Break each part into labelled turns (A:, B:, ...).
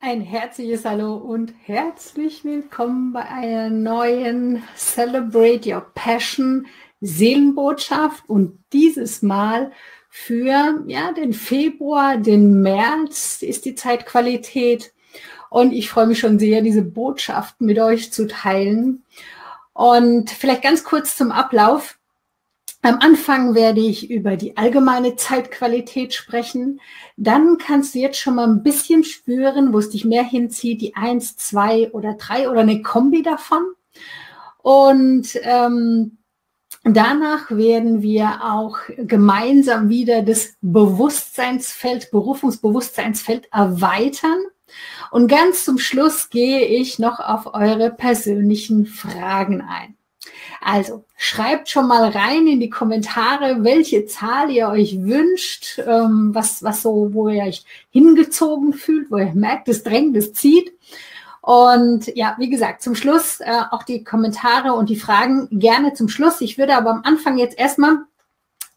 A: Ein herzliches Hallo und herzlich willkommen bei einer neuen Celebrate Your Passion Seelenbotschaft und dieses Mal für ja, den Februar, den März ist die Zeitqualität und ich freue mich schon sehr, diese Botschaft mit euch zu teilen. Und vielleicht ganz kurz zum Ablauf. Am Anfang werde ich über die allgemeine Zeitqualität sprechen. Dann kannst du jetzt schon mal ein bisschen spüren, wo es dich mehr hinzieht, die eins, zwei oder drei oder eine Kombi davon. Und ähm, danach werden wir auch gemeinsam wieder das Bewusstseinsfeld, Berufungsbewusstseinsfeld erweitern. Und ganz zum Schluss gehe ich noch auf eure persönlichen Fragen ein. Also schreibt schon mal rein in die Kommentare, welche Zahl ihr euch wünscht, ähm, was, was so, wo ihr euch hingezogen fühlt, wo ihr merkt, es drängt, es zieht. Und ja, wie gesagt, zum Schluss äh, auch die Kommentare und die Fragen gerne zum Schluss. Ich würde aber am Anfang jetzt erstmal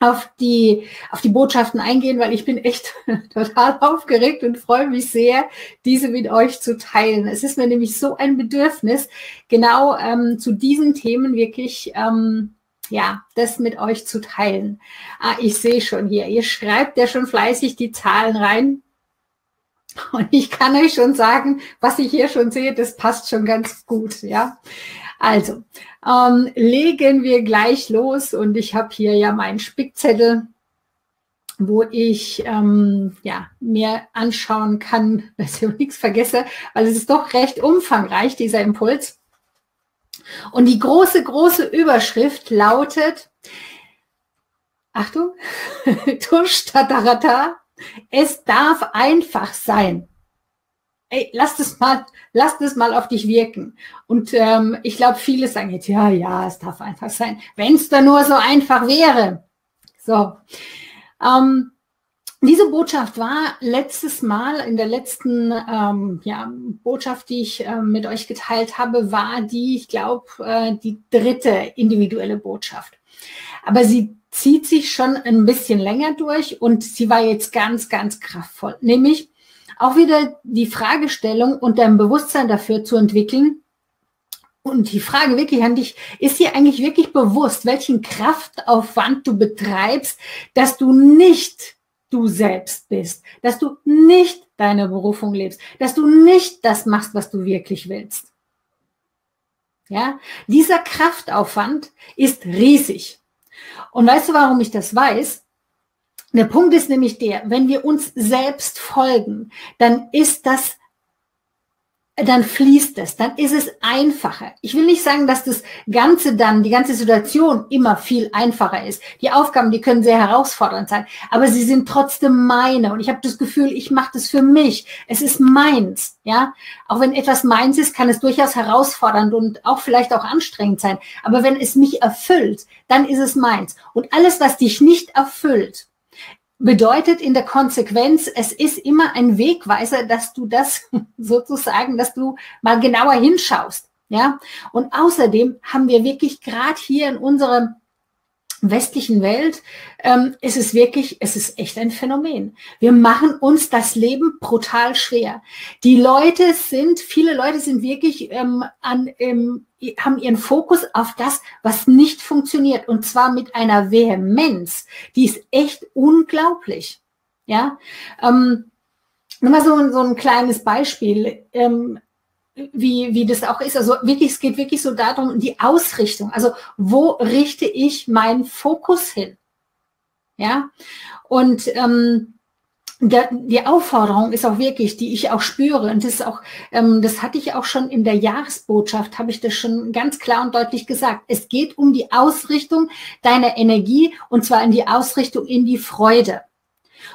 A: auf die, auf die Botschaften eingehen, weil ich bin echt total aufgeregt und freue mich sehr, diese mit euch zu teilen. Es ist mir nämlich so ein Bedürfnis, genau ähm, zu diesen Themen wirklich, ähm, ja, das mit euch zu teilen. Ah, ich sehe schon hier, ihr schreibt ja schon fleißig die Zahlen rein. Und ich kann euch schon sagen, was ich hier schon sehe, das passt schon ganz gut, ja. Also, ähm, legen wir gleich los und ich habe hier ja meinen Spickzettel, wo ich ähm, ja, mir anschauen kann, dass ich nichts vergesse, weil es ist doch recht umfangreich, dieser Impuls. Und die große, große Überschrift lautet, Achtung, Tushtatarata, es darf einfach sein ey, lass das mal, lass das mal auf dich wirken. Und ähm, ich glaube, viele sagen jetzt, ja, ja, es darf einfach sein. Wenn es da nur so einfach wäre. So. Ähm, diese Botschaft war letztes Mal, in der letzten ähm, ja, Botschaft, die ich äh, mit euch geteilt habe, war die, ich glaube, äh, die dritte individuelle Botschaft. Aber sie zieht sich schon ein bisschen länger durch und sie war jetzt ganz, ganz kraftvoll. Nämlich, auch wieder die Fragestellung und dein Bewusstsein dafür zu entwickeln. Und die Frage wirklich an dich, ist dir eigentlich wirklich bewusst, welchen Kraftaufwand du betreibst, dass du nicht du selbst bist, dass du nicht deine Berufung lebst, dass du nicht das machst, was du wirklich willst. Ja, dieser Kraftaufwand ist riesig. Und weißt du, warum ich das weiß? Der Punkt ist nämlich der, wenn wir uns selbst folgen, dann ist das, dann fließt es, dann ist es einfacher. Ich will nicht sagen, dass das Ganze dann, die ganze Situation immer viel einfacher ist. Die Aufgaben, die können sehr herausfordernd sein, aber sie sind trotzdem meine. Und ich habe das Gefühl, ich mache das für mich. Es ist meins, ja. Auch wenn etwas meins ist, kann es durchaus herausfordernd und auch vielleicht auch anstrengend sein. Aber wenn es mich erfüllt, dann ist es meins. Und alles, was dich nicht erfüllt, bedeutet in der Konsequenz, es ist immer ein Wegweiser, dass du das sozusagen, dass du mal genauer hinschaust. Ja, und außerdem haben wir wirklich gerade hier in unserem westlichen Welt ähm, ist es wirklich, es ist echt ein Phänomen. Wir machen uns das Leben brutal schwer. Die Leute sind, viele Leute sind wirklich ähm, an, ähm, haben ihren Fokus auf das, was nicht funktioniert und zwar mit einer Vehemenz, die ist echt unglaublich. Ja, ähm, nur mal so, so ein kleines Beispiel. Ähm, wie, wie das auch ist. Also wirklich, es geht wirklich so darum, die Ausrichtung. Also wo richte ich meinen Fokus hin? Ja, und ähm, der, die Aufforderung ist auch wirklich, die ich auch spüre, und das ist auch, ähm, das hatte ich auch schon in der Jahresbotschaft, habe ich das schon ganz klar und deutlich gesagt. Es geht um die Ausrichtung deiner Energie und zwar in die Ausrichtung in die Freude.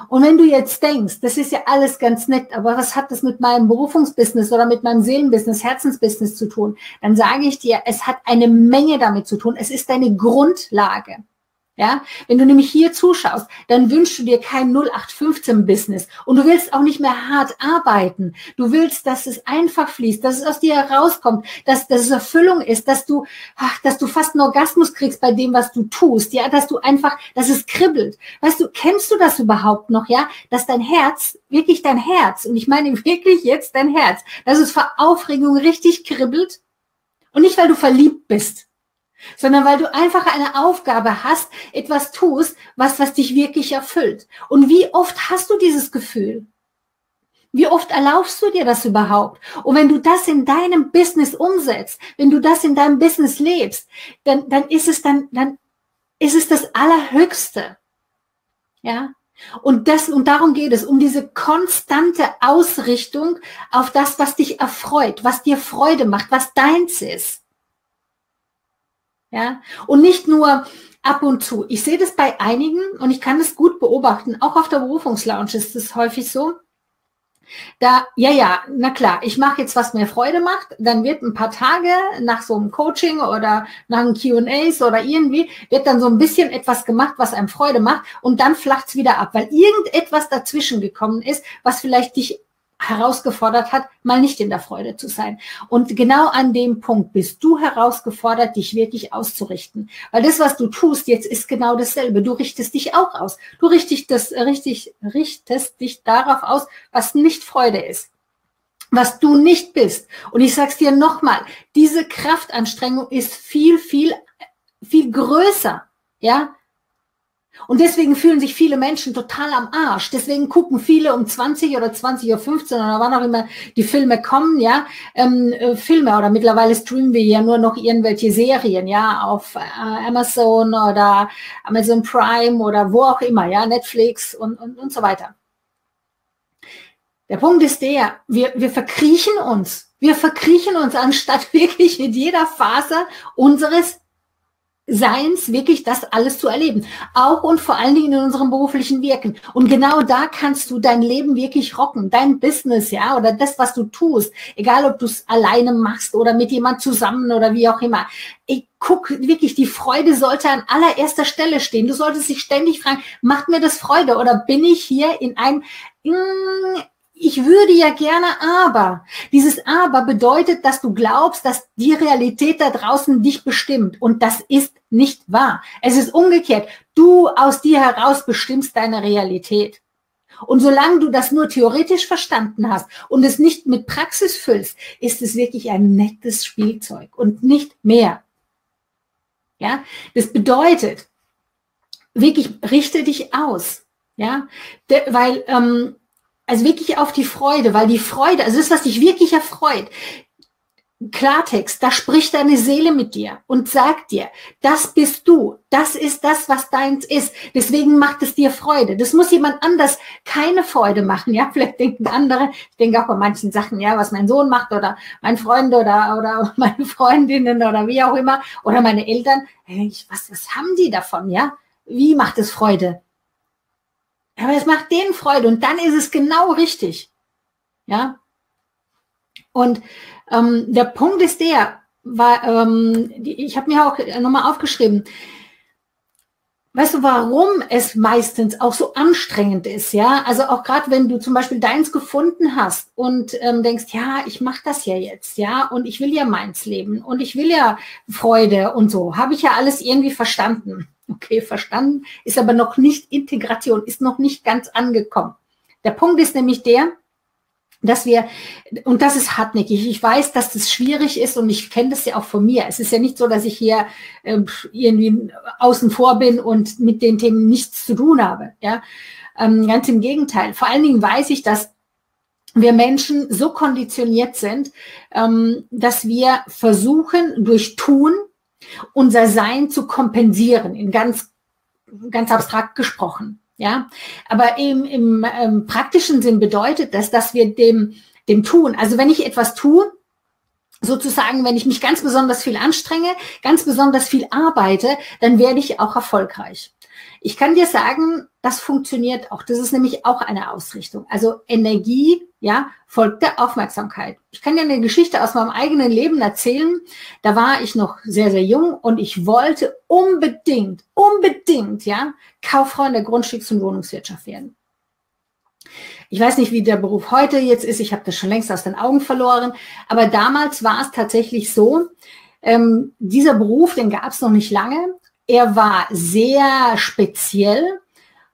A: Und wenn du jetzt denkst, das ist ja alles ganz nett, aber was hat das mit meinem Berufungsbusiness oder mit meinem Seelenbusiness, Herzensbusiness zu tun? Dann sage ich dir, es hat eine Menge damit zu tun. Es ist deine Grundlage. Ja, wenn du nämlich hier zuschaust, dann wünschst du dir kein 0815 Business und du willst auch nicht mehr hart arbeiten. Du willst, dass es einfach fließt, dass es aus dir herauskommt, dass, dass es Erfüllung ist, dass du, ach, dass du fast einen Orgasmus kriegst bei dem, was du tust. Ja, dass du einfach, dass es kribbelt. Weißt du, kennst du das überhaupt noch? Ja, dass dein Herz, wirklich dein Herz, und ich meine wirklich jetzt dein Herz, dass es vor Aufregung richtig kribbelt und nicht, weil du verliebt bist sondern weil du einfach eine Aufgabe hast, etwas tust, was, was dich wirklich erfüllt. Und wie oft hast du dieses Gefühl? Wie oft erlaubst du dir das überhaupt? Und wenn du das in deinem Business umsetzt, wenn du das in deinem Business lebst, dann, dann ist es dann, dann ist es das Allerhöchste. Ja? Und das, und darum geht es, um diese konstante Ausrichtung auf das, was dich erfreut, was dir Freude macht, was deins ist. Ja, und nicht nur ab und zu. Ich sehe das bei einigen und ich kann das gut beobachten. Auch auf der Berufungslounge ist es häufig so. Da, ja, ja, na klar, ich mache jetzt, was mir Freude macht, dann wird ein paar Tage nach so einem Coaching oder nach einem QAs oder irgendwie, wird dann so ein bisschen etwas gemacht, was einem Freude macht und dann flacht's wieder ab, weil irgendetwas dazwischen gekommen ist, was vielleicht dich herausgefordert hat, mal nicht in der Freude zu sein. Und genau an dem Punkt bist du herausgefordert, dich wirklich auszurichten. Weil das, was du tust, jetzt ist genau dasselbe. Du richtest dich auch aus. Du richtest, das, richtig, richtest dich darauf aus, was nicht Freude ist. Was du nicht bist. Und ich sag's dir nochmal, diese Kraftanstrengung ist viel, viel, viel größer. Ja, und deswegen fühlen sich viele Menschen total am Arsch. Deswegen gucken viele um 20 oder 20 Uhr 15 oder wann auch immer die Filme kommen, ja, ähm, äh, Filme oder mittlerweile streamen wir ja nur noch irgendwelche Serien, ja, auf äh, Amazon oder Amazon Prime oder wo auch immer, ja, Netflix und, und, und so weiter. Der Punkt ist der, wir, wir verkriechen uns. Wir verkriechen uns, anstatt wirklich mit jeder Faser unseres Seins, wirklich das alles zu erleben. Auch und vor allen Dingen in unserem beruflichen Wirken. Und genau da kannst du dein Leben wirklich rocken, dein Business, ja, oder das, was du tust. Egal, ob du es alleine machst oder mit jemand zusammen oder wie auch immer. Ich guck wirklich, die Freude sollte an allererster Stelle stehen. Du solltest dich ständig fragen, macht mir das Freude oder bin ich hier in einem, mm, ich würde ja gerne aber. Dieses aber bedeutet, dass du glaubst, dass die Realität da draußen dich bestimmt. Und das ist nicht wahr. Es ist umgekehrt. Du aus dir heraus bestimmst deine Realität. Und solange du das nur theoretisch verstanden hast und es nicht mit Praxis füllst, ist es wirklich ein nettes Spielzeug und nicht mehr. Ja, das bedeutet, wirklich richte dich aus. Ja, De, weil ähm, also wirklich auf die Freude, weil die Freude, also das, was dich wirklich erfreut, Klartext, da spricht deine Seele mit dir und sagt dir, das bist du, das ist das, was deins ist. Deswegen macht es dir Freude. Das muss jemand anders keine Freude machen. Ja, vielleicht denken andere, ich denke auch bei manchen Sachen, ja, was mein Sohn macht oder mein Freund oder, oder meine Freundinnen oder wie auch immer oder meine Eltern. Was, was haben die davon? Ja, wie macht es Freude? Aber es macht denen Freude und dann ist es genau richtig. Ja. Und ähm, der Punkt ist der, war, ähm, ich habe mir auch nochmal aufgeschrieben, Weißt du, warum es meistens auch so anstrengend ist, ja? Also auch gerade wenn du zum Beispiel deins gefunden hast und ähm, denkst, ja, ich mache das ja jetzt, ja, und ich will ja meins leben und ich will ja Freude und so, habe ich ja alles irgendwie verstanden. Okay, verstanden, ist aber noch nicht Integration, ist noch nicht ganz angekommen. Der Punkt ist nämlich der, dass wir, und das ist hartnäckig, ich weiß, dass das schwierig ist und ich kenne das ja auch von mir. Es ist ja nicht so, dass ich hier äh, irgendwie außen vor bin und mit den Themen nichts zu tun habe. Ja? Ähm, ganz im Gegenteil. Vor allen Dingen weiß ich, dass wir Menschen so konditioniert sind, ähm, dass wir versuchen, durch Tun unser Sein zu kompensieren, in ganz, ganz abstrakt gesprochen. Ja, aber im, im ähm, praktischen Sinn bedeutet das, dass wir dem, dem tun. Also wenn ich etwas tue, sozusagen, wenn ich mich ganz besonders viel anstrenge, ganz besonders viel arbeite, dann werde ich auch erfolgreich. Ich kann dir sagen, das funktioniert auch. Das ist nämlich auch eine Ausrichtung. Also Energie, ja, folgt der Aufmerksamkeit. Ich kann dir eine Geschichte aus meinem eigenen Leben erzählen. Da war ich noch sehr, sehr jung und ich wollte unbedingt, unbedingt, ja, Kauffrau in der Grundstücks- und Wohnungswirtschaft werden. Ich weiß nicht, wie der Beruf heute jetzt ist. Ich habe das schon längst aus den Augen verloren. Aber damals war es tatsächlich so, ähm, dieser Beruf, den gab es noch nicht lange. Er war sehr speziell.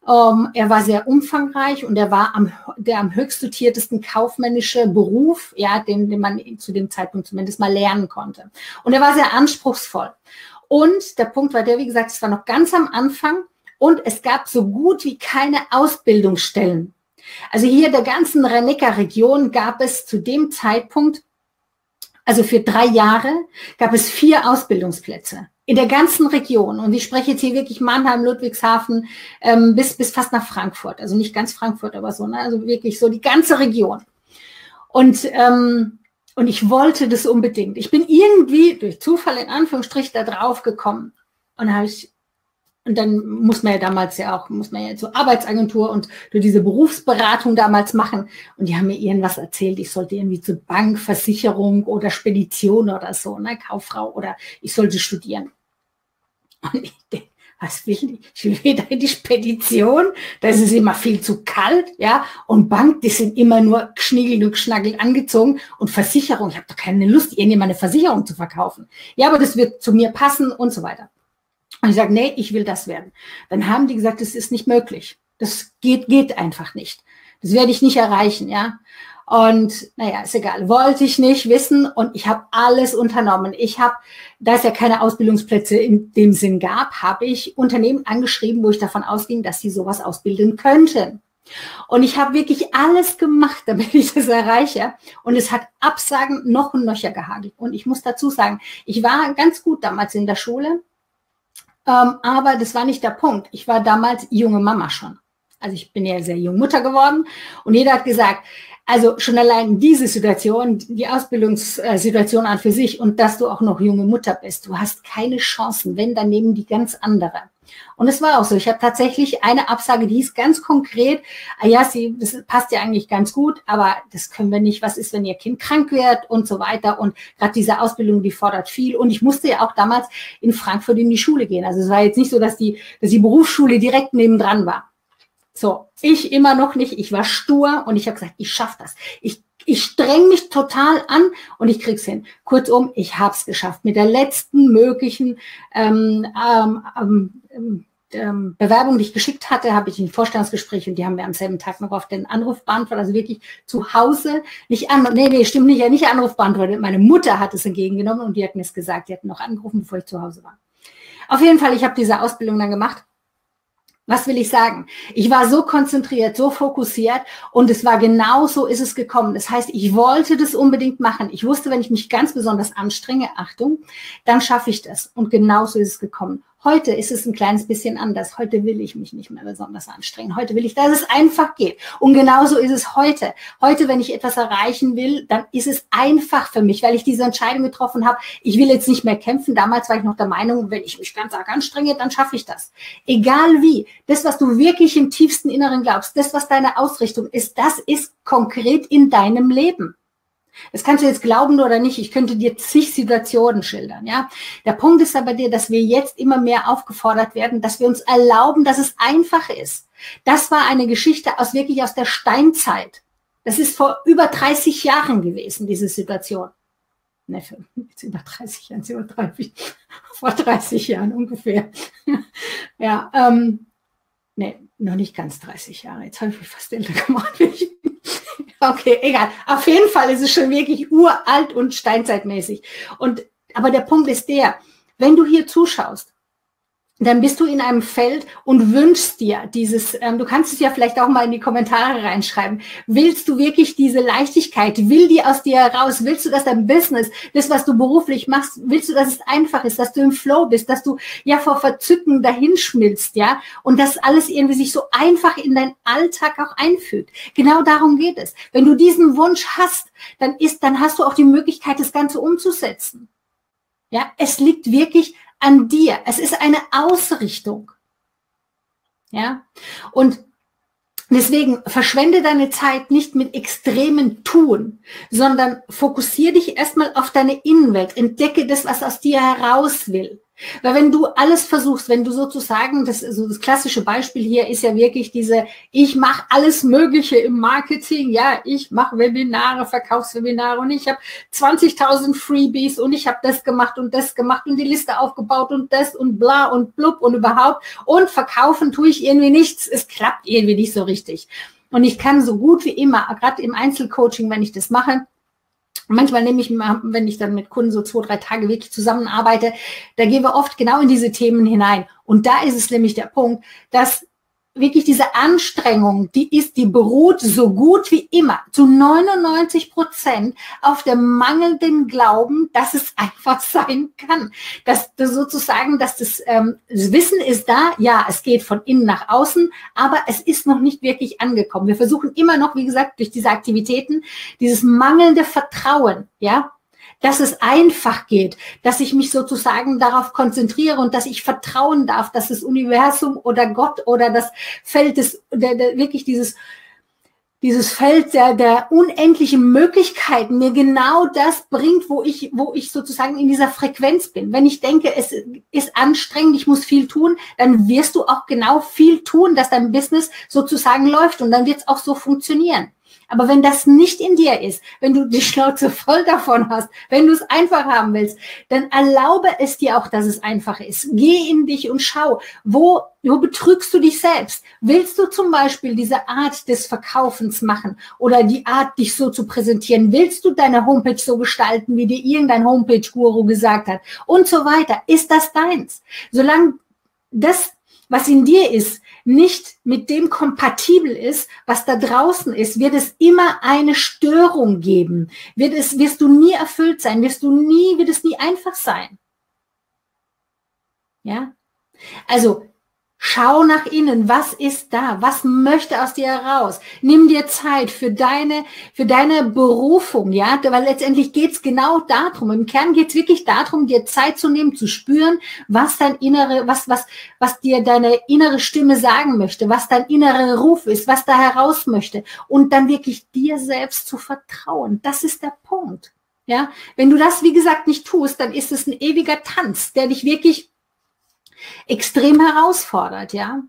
A: Ähm, er war sehr umfangreich und er war am, der am höchst dotiertesten kaufmännische Beruf, ja, den, den man zu dem Zeitpunkt zumindest mal lernen konnte. Und er war sehr anspruchsvoll. Und der Punkt war der, wie gesagt, es war noch ganz am Anfang und es gab so gut wie keine Ausbildungsstellen. Also hier der ganzen Rennecker-Region gab es zu dem Zeitpunkt, also für drei Jahre, gab es vier Ausbildungsplätze in der ganzen Region. Und ich spreche jetzt hier wirklich Mannheim, Ludwigshafen ähm, bis, bis fast nach Frankfurt. Also nicht ganz Frankfurt, aber so, ne? also wirklich so die ganze Region. Und, ähm, und ich wollte das unbedingt. Ich bin irgendwie durch Zufall in Anführungsstrich da drauf gekommen. Und da habe ich und dann muss man ja damals ja auch, muss man ja zur Arbeitsagentur und durch diese Berufsberatung damals machen. Und die haben mir irgendwas erzählt, ich sollte irgendwie zur Bank, Versicherung oder Spedition oder so, ne, Kauffrau oder ich sollte studieren. Und ich denke, was will ich? Ich will wieder in die Spedition, da ist immer viel zu kalt, ja. Und Bank, die sind immer nur geschniegelt und geschnaggelt angezogen. Und Versicherung, ich habe doch keine Lust, irgendjemand eine Versicherung zu verkaufen. Ja, aber das wird zu mir passen und so weiter. Und ich sage, nee, ich will das werden. Dann haben die gesagt, das ist nicht möglich. Das geht, geht einfach nicht. Das werde ich nicht erreichen, ja. Und naja, ist egal. Wollte ich nicht wissen und ich habe alles unternommen. Ich habe, da es ja keine Ausbildungsplätze in dem Sinn gab, habe ich Unternehmen angeschrieben, wo ich davon ausging, dass sie sowas ausbilden könnten. Und ich habe wirklich alles gemacht, damit ich das erreiche. Und es hat Absagen noch und nöcher gehagelt. Und ich muss dazu sagen, ich war ganz gut damals in der Schule. Ähm, aber das war nicht der Punkt. Ich war damals junge Mama schon. Also ich bin ja sehr jung Mutter geworden und jeder hat gesagt, also schon allein diese Situation, die Ausbildungssituation an für sich und dass du auch noch junge Mutter bist, du hast keine Chancen, wenn dann nehmen die ganz andere. Und es war auch so. Ich habe tatsächlich eine Absage, die ist ganz konkret. Ah ja, sie, das passt ja eigentlich ganz gut, aber das können wir nicht. Was ist, wenn ihr Kind krank wird und so weiter? Und gerade diese Ausbildung, die fordert viel. Und ich musste ja auch damals in Frankfurt in die Schule gehen. Also es war jetzt nicht so, dass die, dass die Berufsschule direkt nebendran war. So, ich immer noch nicht. Ich war stur und ich habe gesagt, ich schaffe das. Ich ich streng mich total an und ich krieg's hin. Kurzum, ich habe es geschafft. Mit der letzten möglichen ähm, ähm, ähm, Bewerbung, die ich geschickt hatte, habe ich ein Vorstellungsgespräch und die haben mir am selben Tag noch auf den Anruf beantwortet, also wirklich zu Hause, nicht an, nee, nee, stimmt nicht, ja, nicht Anruf beantwortet. Meine Mutter hat es entgegengenommen und die hat mir es gesagt, die hatten noch angerufen, bevor ich zu Hause war. Auf jeden Fall, ich habe diese Ausbildung dann gemacht was will ich sagen? Ich war so konzentriert, so fokussiert und es war genau so ist es gekommen. Das heißt, ich wollte das unbedingt machen. Ich wusste, wenn ich mich ganz besonders anstrenge, Achtung, dann schaffe ich das. Und genau so ist es gekommen. Heute ist es ein kleines bisschen anders. Heute will ich mich nicht mehr besonders anstrengen. Heute will ich, dass es einfach geht. Und genauso ist es heute. Heute, wenn ich etwas erreichen will, dann ist es einfach für mich, weil ich diese Entscheidung getroffen habe. Ich will jetzt nicht mehr kämpfen. Damals war ich noch der Meinung, wenn ich mich ganz arg anstrenge, dann schaffe ich das. Egal wie. Das, was du wirklich im tiefsten Inneren glaubst, das, was deine Ausrichtung ist, das ist konkret in deinem Leben. Das kannst du jetzt glauben oder nicht. Ich könnte dir zig Situationen schildern, ja. Der Punkt ist aber der, dass wir jetzt immer mehr aufgefordert werden, dass wir uns erlauben, dass es einfach ist. Das war eine Geschichte aus wirklich aus der Steinzeit. Das ist vor über 30 Jahren gewesen, diese Situation. Ne, für, jetzt über 30 Jahren, über 30, vor 30 Jahren ungefähr. ja, ähm, ne, noch nicht ganz 30 Jahre. Jetzt habe ich mich fast älter gemacht. Okay, egal. Auf jeden Fall ist es schon wirklich uralt und steinzeitmäßig. Und, aber der Punkt ist der, wenn du hier zuschaust, dann bist du in einem Feld und wünschst dir dieses, ähm, du kannst es ja vielleicht auch mal in die Kommentare reinschreiben, willst du wirklich diese Leichtigkeit, will die aus dir heraus, willst du, dass dein Business, das, was du beruflich machst, willst du, dass es einfach ist, dass du im Flow bist, dass du ja vor Verzücken dahinschmilzt, ja, und dass alles irgendwie sich so einfach in deinen Alltag auch einfügt. Genau darum geht es. Wenn du diesen Wunsch hast, dann ist, dann hast du auch die Möglichkeit, das Ganze umzusetzen. Ja, es liegt wirklich an dir. Es ist eine Ausrichtung. Ja. Und Deswegen verschwende deine Zeit nicht mit extremen Tun, sondern fokussiere dich erstmal auf deine Innenwelt. Entdecke das, was aus dir heraus will. Weil wenn du alles versuchst, wenn du sozusagen, das, also das klassische Beispiel hier ist ja wirklich diese, ich mache alles Mögliche im Marketing, ja, ich mache Webinare, Verkaufswebinare und ich habe 20.000 Freebies und ich habe das gemacht und das gemacht und die Liste aufgebaut und das und bla und blub und überhaupt. Und verkaufen tue ich irgendwie nichts, es klappt irgendwie nicht so richtig. Und ich kann so gut wie immer, gerade im Einzelcoaching, wenn ich das mache, Manchmal nehme ich, wenn ich dann mit Kunden so zwei, drei Tage wirklich zusammenarbeite, da gehen wir oft genau in diese Themen hinein. Und da ist es nämlich der Punkt, dass wirklich diese Anstrengung, die ist, die beruht so gut wie immer zu 99 Prozent auf dem mangelnden Glauben, dass es einfach sein kann. Dass das sozusagen, dass das, ähm, das Wissen ist da, ja, es geht von innen nach außen, aber es ist noch nicht wirklich angekommen. Wir versuchen immer noch, wie gesagt, durch diese Aktivitäten, dieses mangelnde Vertrauen, ja, dass es einfach geht, dass ich mich sozusagen darauf konzentriere und dass ich vertrauen darf, dass das Universum oder Gott oder das Feld des, der, der, wirklich dieses, dieses Feld der, der unendlichen Möglichkeiten mir genau das bringt, wo ich, wo ich sozusagen in dieser Frequenz bin. Wenn ich denke, es ist anstrengend, ich muss viel tun, dann wirst du auch genau viel tun, dass dein Business sozusagen läuft und dann wird es auch so funktionieren. Aber wenn das nicht in dir ist, wenn du die Schnauze voll davon hast, wenn du es einfach haben willst, dann erlaube es dir auch, dass es einfach ist. Geh in dich und schau, wo, wo betrügst du dich selbst? Willst du zum Beispiel diese Art des Verkaufens machen oder die Art, dich so zu präsentieren? Willst du deine Homepage so gestalten, wie dir irgendein Homepage-Guru gesagt hat? Und so weiter. Ist das deins? Solange das, was in dir ist, nicht mit dem kompatibel ist, was da draußen ist, wird es immer eine Störung geben. Wird es, wirst du nie erfüllt sein, wirst du nie, wird es nie einfach sein. Ja? Also, Schau nach innen, was ist da? Was möchte aus dir heraus? Nimm dir Zeit für deine, für deine Berufung, ja, weil letztendlich geht's genau darum. Im Kern geht's wirklich darum, dir Zeit zu nehmen, zu spüren, was dein innere, was, was, was dir deine innere Stimme sagen möchte, was dein innerer Ruf ist, was da heraus möchte und dann wirklich dir selbst zu vertrauen. Das ist der Punkt. Ja, wenn du das, wie gesagt, nicht tust, dann ist es ein ewiger Tanz, der dich wirklich extrem herausfordert, ja.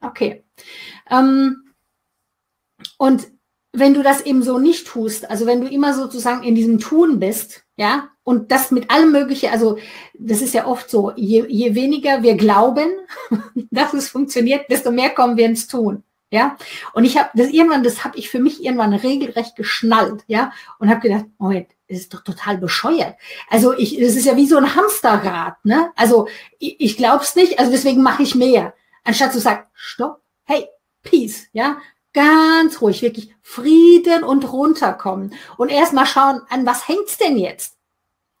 A: Okay. Ähm, und wenn du das eben so nicht tust, also wenn du immer sozusagen in diesem Tun bist, ja, und das mit allem Möglichen, also das ist ja oft so, je, je weniger wir glauben, dass es funktioniert, desto mehr kommen wir ins Tun. Ja, und ich habe das irgendwann, das habe ich für mich irgendwann regelrecht geschnallt, ja, und habe gedacht, Moment, ist doch total bescheuert. Also ich, das ist ja wie so ein Hamsterrad, ne? Also ich, ich glaub's nicht, also deswegen mache ich mehr, anstatt zu sagen, stopp, hey, Peace, ja, ganz ruhig, wirklich Frieden und runterkommen und erstmal schauen, an was hängt's denn jetzt?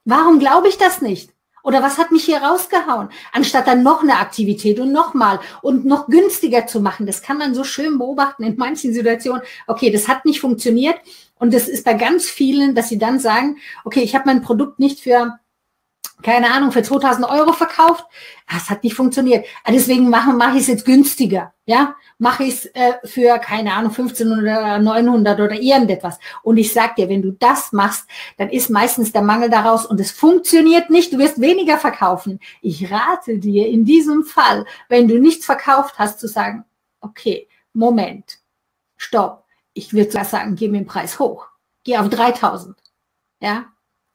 A: Warum glaube ich das nicht? Oder was hat mich hier rausgehauen? Anstatt dann noch eine Aktivität und nochmal und noch günstiger zu machen. Das kann man so schön beobachten in manchen Situationen. Okay, das hat nicht funktioniert. Und das ist bei ganz vielen, dass sie dann sagen, okay, ich habe mein Produkt nicht für keine Ahnung, für 2000 Euro verkauft. Das hat nicht funktioniert. Ah, deswegen mache, mache ich es jetzt günstiger. Ja, mache ich es äh, für, keine Ahnung, 1500 oder 900 oder irgendetwas. Und ich sag dir, wenn du das machst, dann ist meistens der Mangel daraus und es funktioniert nicht. Du wirst weniger verkaufen. Ich rate dir in diesem Fall, wenn du nichts verkauft hast, zu sagen, okay, Moment, stopp. Ich würde sagen, geh mir den Preis hoch. Geh auf 3000. Ja,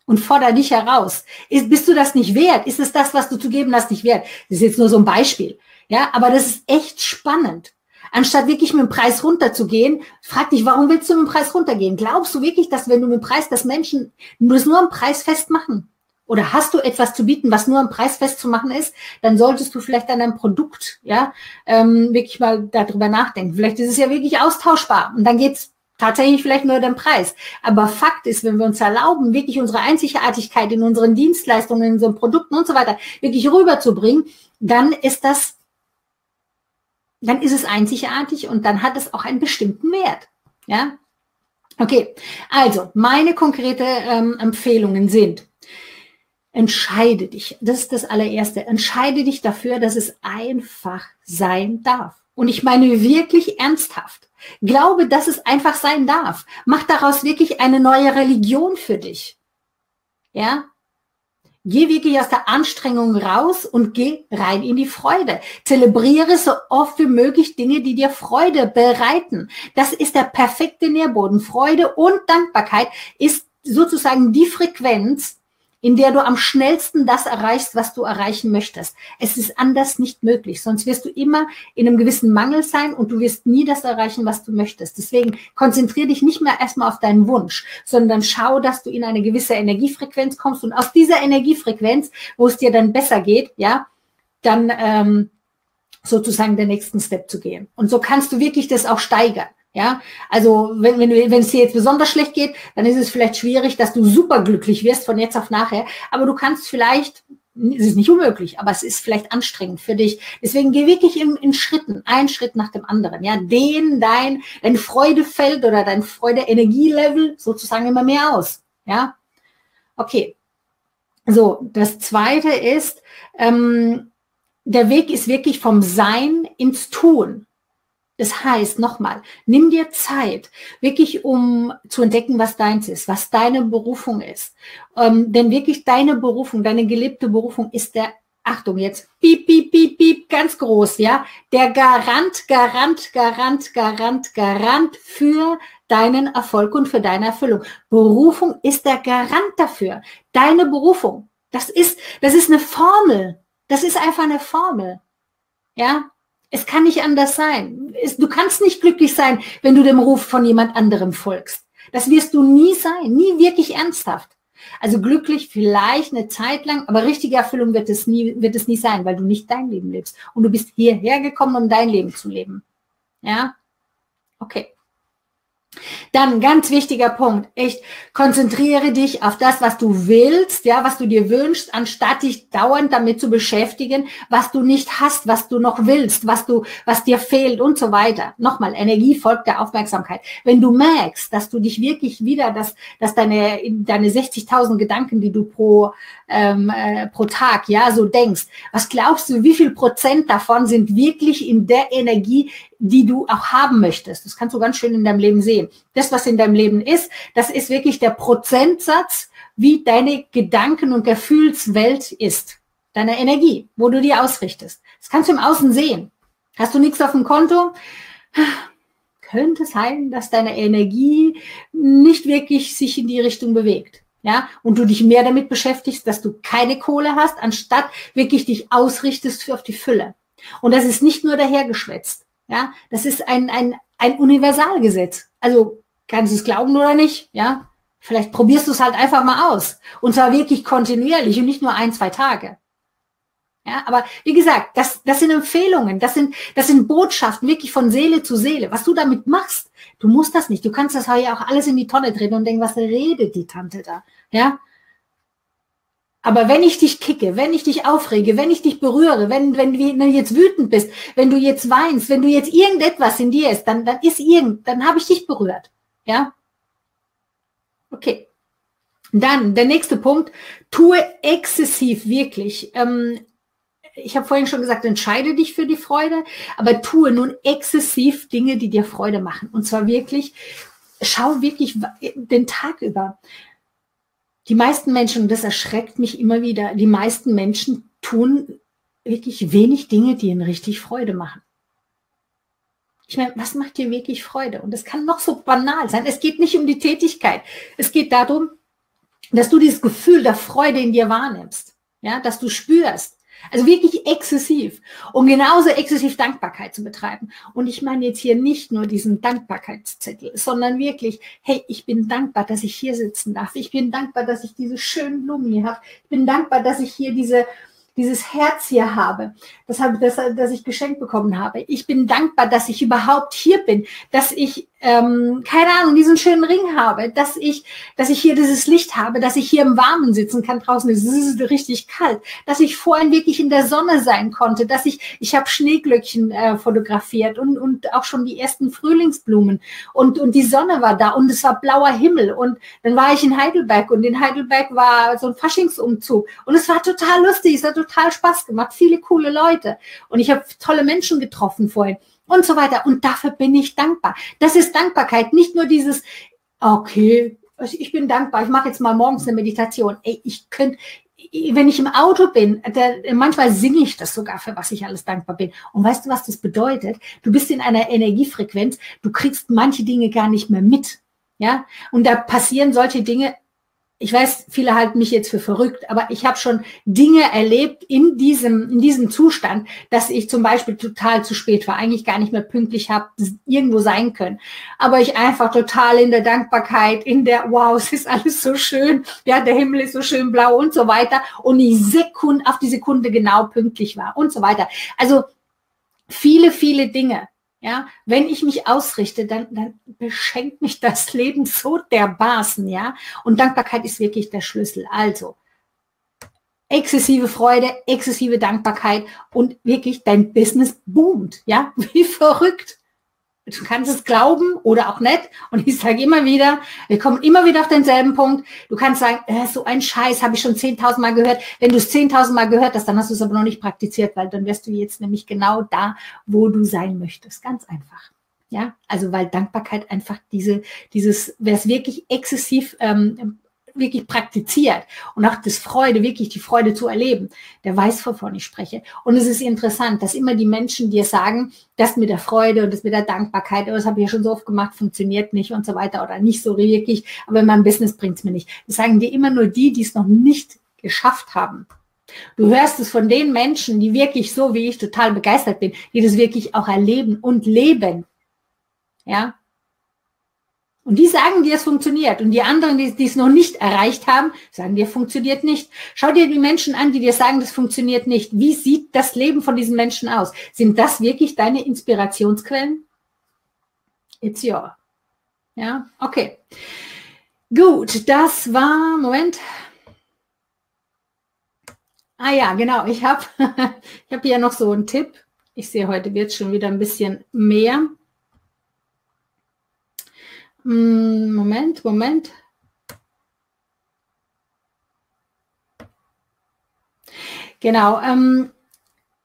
A: und fordere dich heraus. Ist, bist du das nicht wert? Ist es das, was du zu geben hast, nicht wert? Das ist jetzt nur so ein Beispiel. Ja, aber das ist echt spannend. Anstatt wirklich mit dem Preis runterzugehen, frag dich, warum willst du mit dem Preis runtergehen? Glaubst du wirklich, dass wenn du mit dem Preis, dass Menschen das nur am Preis festmachen? Oder hast du etwas zu bieten, was nur am Preis festzumachen ist? Dann solltest du vielleicht an deinem Produkt, ja, ähm, wirklich mal darüber nachdenken. Vielleicht ist es ja wirklich austauschbar. Und dann geht's tatsächlich vielleicht nur den Preis. Aber Fakt ist, wenn wir uns erlauben, wirklich unsere Einzigartigkeit in unseren Dienstleistungen, in unseren Produkten und so weiter wirklich rüberzubringen, dann ist das, dann ist es einzigartig und dann hat es auch einen bestimmten Wert. Ja? Okay, also meine konkrete ähm, Empfehlungen sind, entscheide dich. Das ist das allererste. Entscheide dich dafür, dass es einfach sein darf. Und ich meine wirklich ernsthaft. Glaube, dass es einfach sein darf. Mach daraus wirklich eine neue Religion für dich. Ja? Geh wirklich aus der Anstrengung raus und geh rein in die Freude. Zelebriere so oft wie möglich Dinge, die dir Freude bereiten. Das ist der perfekte Nährboden. Freude und Dankbarkeit ist sozusagen die Frequenz, in der du am schnellsten das erreichst, was du erreichen möchtest. Es ist anders nicht möglich, sonst wirst du immer in einem gewissen Mangel sein und du wirst nie das erreichen, was du möchtest. Deswegen konzentriere dich nicht mehr erstmal auf deinen Wunsch, sondern schau, dass du in eine gewisse Energiefrequenz kommst und aus dieser Energiefrequenz, wo es dir dann besser geht, ja, dann ähm, sozusagen den nächsten Step zu gehen. Und so kannst du wirklich das auch steigern. Ja, also wenn, wenn, wenn es dir jetzt besonders schlecht geht, dann ist es vielleicht schwierig, dass du super glücklich wirst von jetzt auf nachher. Aber du kannst vielleicht, es ist nicht unmöglich, aber es ist vielleicht anstrengend für dich. Deswegen geh wirklich in, in Schritten, ein Schritt nach dem anderen. Ja, dehn dein, dein Freudefeld oder dein Freude-Energielevel sozusagen immer mehr aus. Ja, okay. So, das zweite ist, ähm, der Weg ist wirklich vom Sein ins Tun. Das heißt, nochmal, nimm dir Zeit, wirklich um zu entdecken, was deins ist, was deine Berufung ist. Ähm, denn wirklich deine Berufung, deine gelebte Berufung ist der, Achtung jetzt, piep, piep, piep, piep, ganz groß, ja, der Garant, Garant, Garant, Garant, Garant für deinen Erfolg und für deine Erfüllung. Berufung ist der Garant dafür. Deine Berufung, das ist, das ist eine Formel. Das ist einfach eine Formel. Ja, es kann nicht anders sein. Du kannst nicht glücklich sein, wenn du dem Ruf von jemand anderem folgst. Das wirst du nie sein, nie wirklich ernsthaft. Also glücklich vielleicht eine Zeit lang, aber richtige Erfüllung wird es nie, wird es nie sein, weil du nicht dein Leben lebst. Und du bist hierher gekommen, um dein Leben zu leben. Ja? Okay. Dann ganz wichtiger Punkt, echt konzentriere dich auf das, was du willst, ja, was du dir wünschst, anstatt dich dauernd damit zu beschäftigen, was du nicht hast, was du noch willst, was du, was dir fehlt und so weiter. Nochmal, Energie folgt der Aufmerksamkeit. Wenn du merkst, dass du dich wirklich wieder, dass, dass deine, deine 60.000 Gedanken, die du pro, ähm, äh, pro Tag, ja, so denkst, was glaubst du, wie viel Prozent davon sind wirklich in der Energie, die du auch haben möchtest. Das kannst du ganz schön in deinem Leben sehen. Das, was in deinem Leben ist, das ist wirklich der Prozentsatz, wie deine Gedanken- und Gefühlswelt ist. Deine Energie, wo du die ausrichtest. Das kannst du im Außen sehen. Hast du nichts auf dem Konto? Könnte sein, dass deine Energie nicht wirklich sich in die Richtung bewegt. Ja, und du dich mehr damit beschäftigst, dass du keine Kohle hast, anstatt wirklich dich ausrichtest auf die Fülle. Und das ist nicht nur dahergeschwätzt. Ja, das ist ein, ein, ein Universalgesetz. Also kannst du es glauben oder nicht? Ja, vielleicht probierst du es halt einfach mal aus. Und zwar wirklich kontinuierlich und nicht nur ein, zwei Tage. Ja, aber wie gesagt, das, das sind Empfehlungen, das sind, das sind Botschaften wirklich von Seele zu Seele. Was du damit machst, du musst das nicht. Du kannst das ja auch alles in die Tonne drehen und denken, was redet die Tante da? Ja, aber wenn ich dich kicke, wenn ich dich aufrege, wenn ich dich berühre, wenn, wenn du jetzt wütend bist, wenn du jetzt weinst, wenn du jetzt irgendetwas in dir ist, dann, dann ist irgend, dann habe ich dich berührt. Ja? Okay. Dann der nächste Punkt. Tue exzessiv wirklich. Ähm, ich habe vorhin schon gesagt, entscheide dich für die Freude, aber tue nun exzessiv Dinge, die dir Freude machen. Und zwar wirklich, schau wirklich den Tag über die meisten Menschen, und das erschreckt mich immer wieder, die meisten Menschen tun wirklich wenig Dinge, die ihnen richtig Freude machen. Ich meine, was macht dir wirklich Freude? Und es kann noch so banal sein. Es geht nicht um die Tätigkeit. Es geht darum, dass du dieses Gefühl der Freude in dir wahrnimmst. Ja, dass du spürst, also wirklich exzessiv. Um genauso exzessiv Dankbarkeit zu betreiben. Und ich meine jetzt hier nicht nur diesen Dankbarkeitszettel, sondern wirklich, hey, ich bin dankbar, dass ich hier sitzen darf. Ich bin dankbar, dass ich diese schönen Blumen hier habe. Ich bin dankbar, dass ich hier diese, dieses Herz hier habe, das, habe das, das ich geschenkt bekommen habe. Ich bin dankbar, dass ich überhaupt hier bin, dass ich ähm, keine Ahnung, diesen schönen Ring habe, dass ich, dass ich hier dieses Licht habe, dass ich hier im Warmen sitzen kann, draußen ist es richtig kalt, dass ich vorhin wirklich in der Sonne sein konnte, dass ich, ich habe Schneeglöckchen äh, fotografiert und, und auch schon die ersten Frühlingsblumen und, und die Sonne war da und es war blauer Himmel und dann war ich in Heidelberg und in Heidelberg war so ein Faschingsumzug und es war total lustig, es hat total Spaß gemacht, viele coole Leute und ich habe tolle Menschen getroffen vorhin und so weiter. Und dafür bin ich dankbar. Das ist Dankbarkeit, nicht nur dieses, okay, ich bin dankbar, ich mache jetzt mal morgens eine Meditation. Ey, ich könnte, wenn ich im Auto bin, der, manchmal singe ich das sogar, für was ich alles dankbar bin. Und weißt du, was das bedeutet? Du bist in einer Energiefrequenz, du kriegst manche Dinge gar nicht mehr mit. Ja, und da passieren solche Dinge, ich weiß, viele halten mich jetzt für verrückt, aber ich habe schon Dinge erlebt in diesem, in diesem Zustand, dass ich zum Beispiel total zu spät war, eigentlich gar nicht mehr pünktlich habe irgendwo sein können. Aber ich einfach total in der Dankbarkeit, in der, wow, es ist alles so schön, ja, der Himmel ist so schön blau und so weiter. Und ich Sekunde, auf die Sekunde genau pünktlich war und so weiter. Also viele, viele Dinge. Ja, wenn ich mich ausrichte, dann, dann beschenkt mich das Leben so dermaßen, ja. Und Dankbarkeit ist wirklich der Schlüssel. Also, exzessive Freude, exzessive Dankbarkeit und wirklich dein Business boomt, ja. Wie verrückt. Du kannst es glauben oder auch nicht. Und ich sage immer wieder, wir kommen immer wieder auf denselben Punkt. Du kannst sagen, äh, so ein Scheiß habe ich schon 10.000 Mal gehört. Wenn du es 10.000 Mal gehört hast, dann hast du es aber noch nicht praktiziert, weil dann wärst du jetzt nämlich genau da, wo du sein möchtest. Ganz einfach. Ja, also weil Dankbarkeit einfach diese, dieses, wer es wirklich exzessiv ähm, wirklich praktiziert und auch das Freude, wirklich die Freude zu erleben, der weiß, wovon ich spreche. Und es ist interessant, dass immer die Menschen dir sagen, das mit der Freude und das mit der Dankbarkeit, oh, das habe ich ja schon so oft gemacht, funktioniert nicht und so weiter oder nicht so wirklich, aber in meinem Business bringt es mir nicht. Das sagen dir immer nur die, die es noch nicht geschafft haben. Du hörst es von den Menschen, die wirklich so wie ich total begeistert bin, die das wirklich auch erleben und leben. Ja, und die sagen dir, es funktioniert. Und die anderen, die, die es noch nicht erreicht haben, sagen dir, funktioniert nicht. Schau dir die Menschen an, die dir sagen, das funktioniert nicht. Wie sieht das Leben von diesen Menschen aus? Sind das wirklich deine Inspirationsquellen? It's your. Ja, okay. Gut, das war, Moment. Ah ja, genau. Ich habe ich hab hier noch so einen Tipp. Ich sehe, heute wird schon wieder ein bisschen mehr. Hm, Moment, Moment. Genau. Ähm,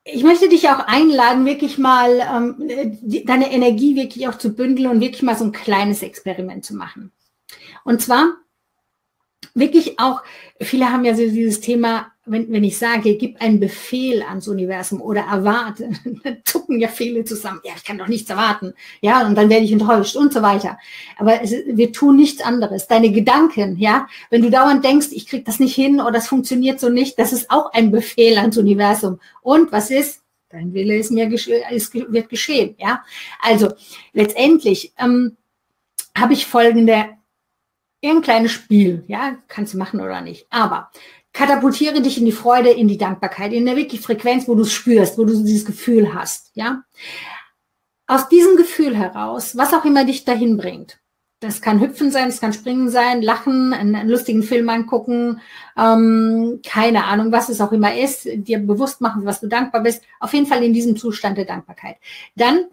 A: ich möchte dich auch einladen, wirklich mal ähm, die, deine Energie wirklich auch zu bündeln und wirklich mal so ein kleines Experiment zu machen. Und zwar wirklich auch, viele haben ja so dieses Thema, wenn, wenn ich sage, gib einen Befehl ans Universum oder erwarte, dann zucken ja viele zusammen. Ja, ich kann doch nichts erwarten. Ja, und dann werde ich enttäuscht und so weiter. Aber es, wir tun nichts anderes. Deine Gedanken, ja, wenn du dauernd denkst, ich krieg das nicht hin oder das funktioniert so nicht, das ist auch ein Befehl ans Universum. Und was ist? Dein Wille ist mir ist, wird geschehen. Ja, also letztendlich ähm, habe ich folgende ein kleines Spiel, ja, kannst du machen oder nicht. Aber katapultiere dich in die Freude, in die Dankbarkeit, in der wirklich Frequenz, wo du es spürst, wo du dieses Gefühl hast, ja. Aus diesem Gefühl heraus, was auch immer dich dahin bringt, das kann Hüpfen sein, es kann Springen sein, Lachen, einen, einen lustigen Film angucken, ähm, keine Ahnung, was es auch immer ist, dir bewusst machen, was du dankbar bist. Auf jeden Fall in diesem Zustand der Dankbarkeit. Dann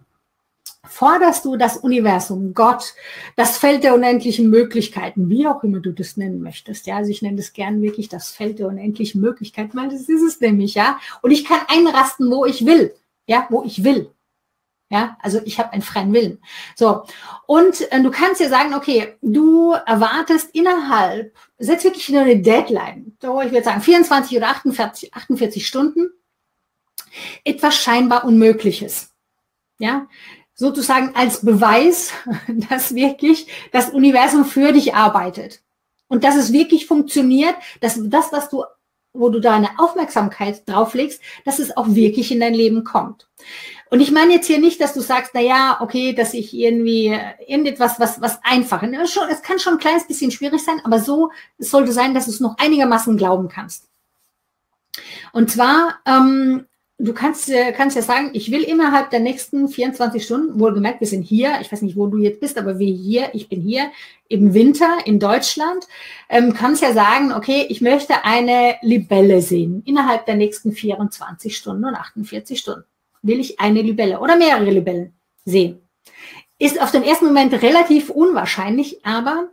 A: forderst du das Universum, Gott, das Feld der unendlichen Möglichkeiten, wie auch immer du das nennen möchtest. Ja, also ich nenne das gern wirklich das Feld der unendlichen Möglichkeiten, weil das ist es nämlich, ja. Und ich kann einrasten, wo ich will, ja, wo ich will. Ja, also ich habe einen freien Willen. So, und äh, du kannst ja sagen, okay, du erwartest innerhalb, setz wirklich nur eine Deadline, so ich würde sagen 24 oder 48, 48 Stunden, etwas scheinbar Unmögliches. Ja, sozusagen als Beweis, dass wirklich das Universum für dich arbeitet. Und dass es wirklich funktioniert, dass das, was du, wo du deine Aufmerksamkeit drauflegst, dass es auch wirklich in dein Leben kommt. Und ich meine jetzt hier nicht, dass du sagst, na ja, okay, dass ich irgendwie irgendetwas, was, was einfach, es kann schon ein kleines bisschen schwierig sein, aber so, es sollte sein, dass du es noch einigermaßen glauben kannst. Und zwar, ähm, du kannst, kannst ja sagen, ich will innerhalb der nächsten 24 Stunden, wohlgemerkt, wir sind hier, ich weiß nicht, wo du jetzt bist, aber wir hier, ich bin hier im Winter in Deutschland, ähm, kannst ja sagen, okay, ich möchte eine Libelle sehen innerhalb der nächsten 24 Stunden und 48 Stunden. Will ich eine Libelle oder mehrere Libellen sehen. Ist auf den ersten Moment relativ unwahrscheinlich, aber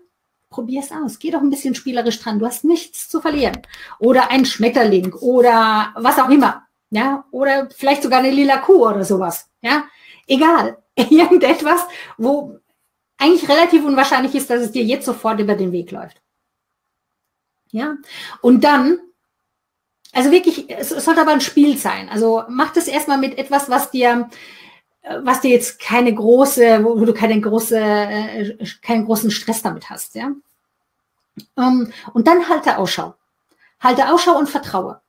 A: probier es aus. Geh doch ein bisschen spielerisch dran. Du hast nichts zu verlieren. Oder ein Schmetterling oder was auch immer ja, oder vielleicht sogar eine lila Kuh oder sowas, ja, egal, irgendetwas, wo eigentlich relativ unwahrscheinlich ist, dass es dir jetzt sofort über den Weg läuft. Ja, und dann, also wirklich, es, sollte aber ein Spiel sein. Also mach das erstmal mit etwas, was dir, was dir jetzt keine große, wo, du keine große, äh, keinen großen Stress damit hast, ja. Ähm, und dann halte Ausschau. Halte Ausschau und vertraue.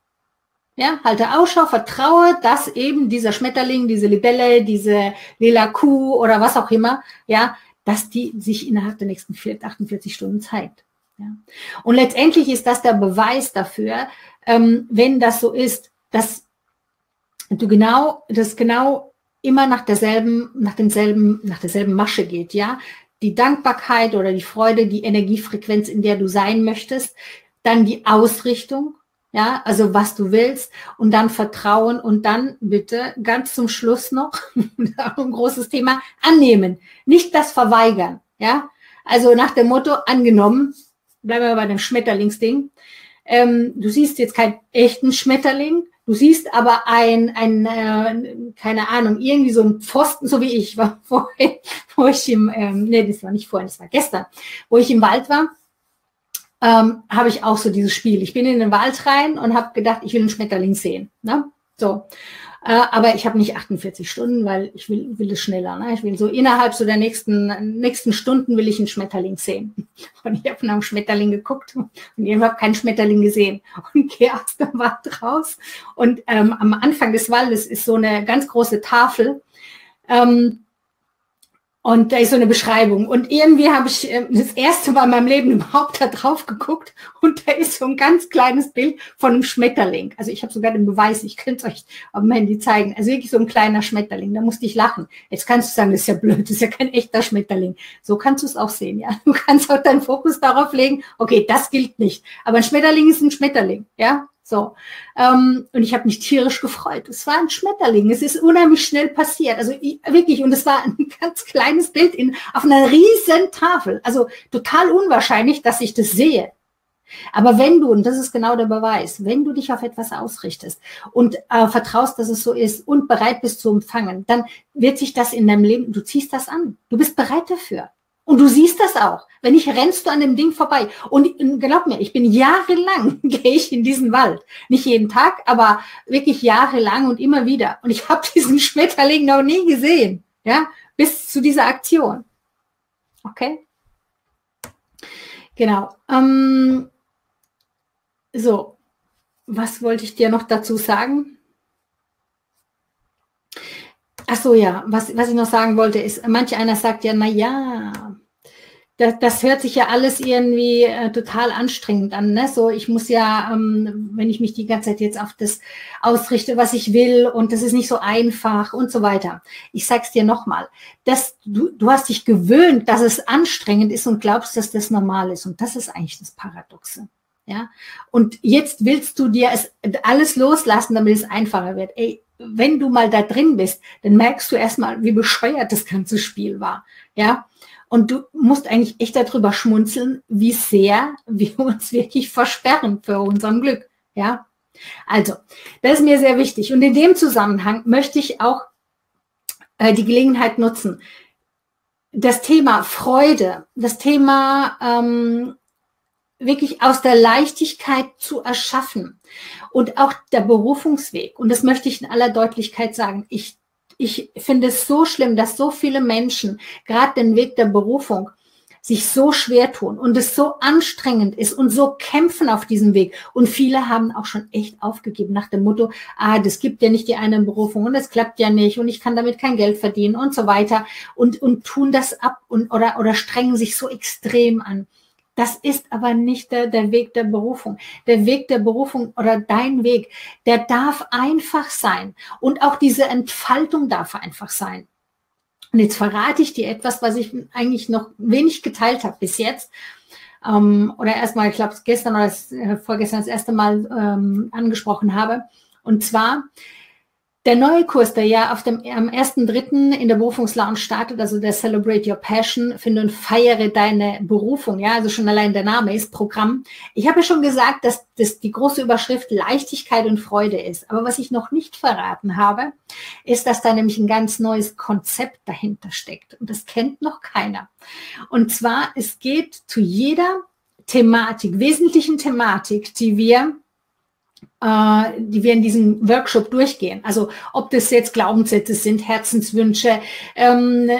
A: Ja, halte Ausschau, vertraue, dass eben dieser Schmetterling, diese Libelle, diese lila Kuh oder was auch immer, ja, dass die sich innerhalb der nächsten 48 Stunden zeigt. Ja. Und letztendlich ist das der Beweis dafür, ähm, wenn das so ist, dass du genau, das genau immer nach derselben, nach demselben, nach derselben Masche geht, ja. Die Dankbarkeit oder die Freude, die Energiefrequenz, in der du sein möchtest, dann die Ausrichtung, ja, also was du willst. Und dann Vertrauen und dann bitte ganz zum Schluss noch, ein großes Thema, annehmen, nicht das verweigern, ja. Also nach dem Motto, angenommen, bleiben wir bei dem Schmetterlingsding, ähm, du siehst jetzt keinen echten Schmetterling, du siehst aber ein, ein äh, keine Ahnung, irgendwie so ein Pfosten, so wie ich war vorhin, wo ich im, ähm, nee, das war nicht vorhin, das war gestern, wo ich im Wald war ähm, habe ich auch so dieses Spiel. Ich bin in den Wald rein und habe gedacht, ich will einen Schmetterling sehen. Ne? So. Äh, aber ich habe nicht 48 Stunden, weil ich will, will es schneller. Ne? Ich will so innerhalb so der nächsten, nächsten Stunden will ich einen Schmetterling sehen. Und ich habe nach einem Schmetterling geguckt und ich habe keinen Schmetterling gesehen. Und gehe aus dem Wald raus. Und ähm, am Anfang des Waldes ist so eine ganz große Tafel. Ähm, und da ist so eine Beschreibung. Und irgendwie habe ich äh, das erste Mal in meinem Leben überhaupt da drauf geguckt und da ist so ein ganz kleines Bild von einem Schmetterling. Also ich habe sogar den Beweis, ich könnte es euch auf dem Handy zeigen. Also wirklich so ein kleiner Schmetterling. Da musste ich lachen. Jetzt kannst du sagen, das ist ja blöd, das ist ja kein echter Schmetterling. So kannst du es auch sehen, ja. Du kannst auch deinen Fokus darauf legen, okay, das gilt nicht. Aber ein Schmetterling ist ein Schmetterling, ja. So. Ähm, und ich habe mich tierisch gefreut. Es war ein Schmetterling. Es ist unheimlich schnell passiert. Also ich, wirklich, und es war ein ganz kleines Bild in, auf einer riesen Tafel. Also total unwahrscheinlich, dass ich das sehe. Aber wenn du, und das ist genau der Beweis, wenn du dich auf etwas ausrichtest und äh, vertraust, dass es so ist und bereit bist zu empfangen, dann wird sich das in deinem Leben, du ziehst das an. Du bist bereit dafür. Und du siehst das auch. Wenn ich rennst du an dem Ding vorbei. Und glaub mir, ich bin jahrelang gehe ich in diesen Wald. Nicht jeden Tag, aber wirklich jahrelang und immer wieder. Und ich habe diesen Schmetterling noch nie gesehen. Ja, bis zu dieser Aktion. Okay? Genau. Ähm, so, was wollte ich dir noch dazu sagen? Ach so, ja, was, was ich noch sagen wollte, ist, manch einer sagt ja, na ja, das, das hört sich ja alles irgendwie äh, total anstrengend an. Ne? So, ich muss ja, ähm, wenn ich mich die ganze Zeit jetzt auf das ausrichte, was ich will, und das ist nicht so einfach und so weiter. Ich sag's dir nochmal, dass du, du hast dich gewöhnt, dass es anstrengend ist und glaubst, dass das normal ist. Und das ist eigentlich das Paradoxe. Ja, und jetzt willst du dir es alles loslassen, damit es einfacher wird. Ey, wenn du mal da drin bist, dann merkst du erstmal, wie bescheuert das ganze Spiel war. Ja, und du musst eigentlich echt darüber schmunzeln, wie sehr wir uns wirklich versperren für unserem Glück. Ja, also, das ist mir sehr wichtig. Und in dem Zusammenhang möchte ich auch äh, die Gelegenheit nutzen, das Thema Freude, das Thema ähm, wirklich aus der Leichtigkeit zu erschaffen und auch der Berufungsweg. Und das möchte ich in aller Deutlichkeit sagen. Ich ich finde es so schlimm, dass so viele Menschen gerade den Weg der Berufung sich so schwer tun und es so anstrengend ist und so kämpfen auf diesem Weg. Und viele haben auch schon echt aufgegeben nach dem Motto, ah, das gibt ja nicht die eine Berufung und es klappt ja nicht und ich kann damit kein Geld verdienen und so weiter und, und tun das ab und, oder, oder strengen sich so extrem an. Das ist aber nicht der, der Weg der Berufung. Der Weg der Berufung oder dein Weg, der darf einfach sein. Und auch diese Entfaltung darf einfach sein. Und jetzt verrate ich dir etwas, was ich eigentlich noch wenig geteilt habe bis jetzt. Ähm, oder erstmal, ich glaube, gestern oder äh, vorgestern das erste Mal ähm, angesprochen habe. Und zwar, der neue Kurs, der ja auf dem, am 1.3. in der Berufungslounge startet, also der Celebrate Your Passion, finde und feiere deine Berufung, ja, also schon allein der Name ist Programm. Ich habe ja schon gesagt, dass das die große Überschrift Leichtigkeit und Freude ist. Aber was ich noch nicht verraten habe, ist, dass da nämlich ein ganz neues Konzept dahinter steckt. Und das kennt noch keiner. Und zwar, es geht zu jeder Thematik, wesentlichen Thematik, die wir äh, die wir in diesem Workshop durchgehen. Also ob das jetzt Glaubenssätze sind, Herzenswünsche, ähm,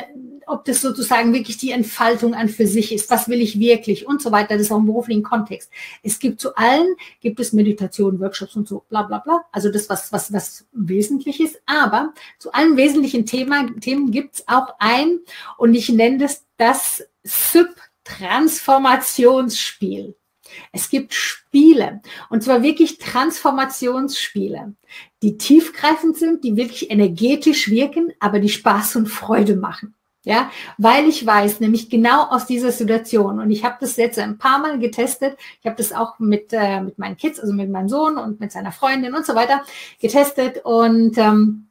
A: ob das sozusagen wirklich die Entfaltung an für sich ist, was will ich wirklich und so weiter, das ist auch im beruflichen Kontext. Es gibt zu allen, gibt es Meditation, Workshops und so, bla bla bla, also das, was, was, was wesentlich ist, aber zu allen wesentlichen Thema, Themen gibt es auch ein, und ich nenne das das Sub-Transformationsspiel. Es gibt Spiele, und zwar wirklich Transformationsspiele, die tiefgreifend sind, die wirklich energetisch wirken, aber die Spaß und Freude machen. Ja, weil ich weiß, nämlich genau aus dieser Situation, und ich habe das jetzt ein paar Mal getestet, ich habe das auch mit, äh, mit meinen Kids, also mit meinem Sohn und mit seiner Freundin und so weiter getestet und ähm,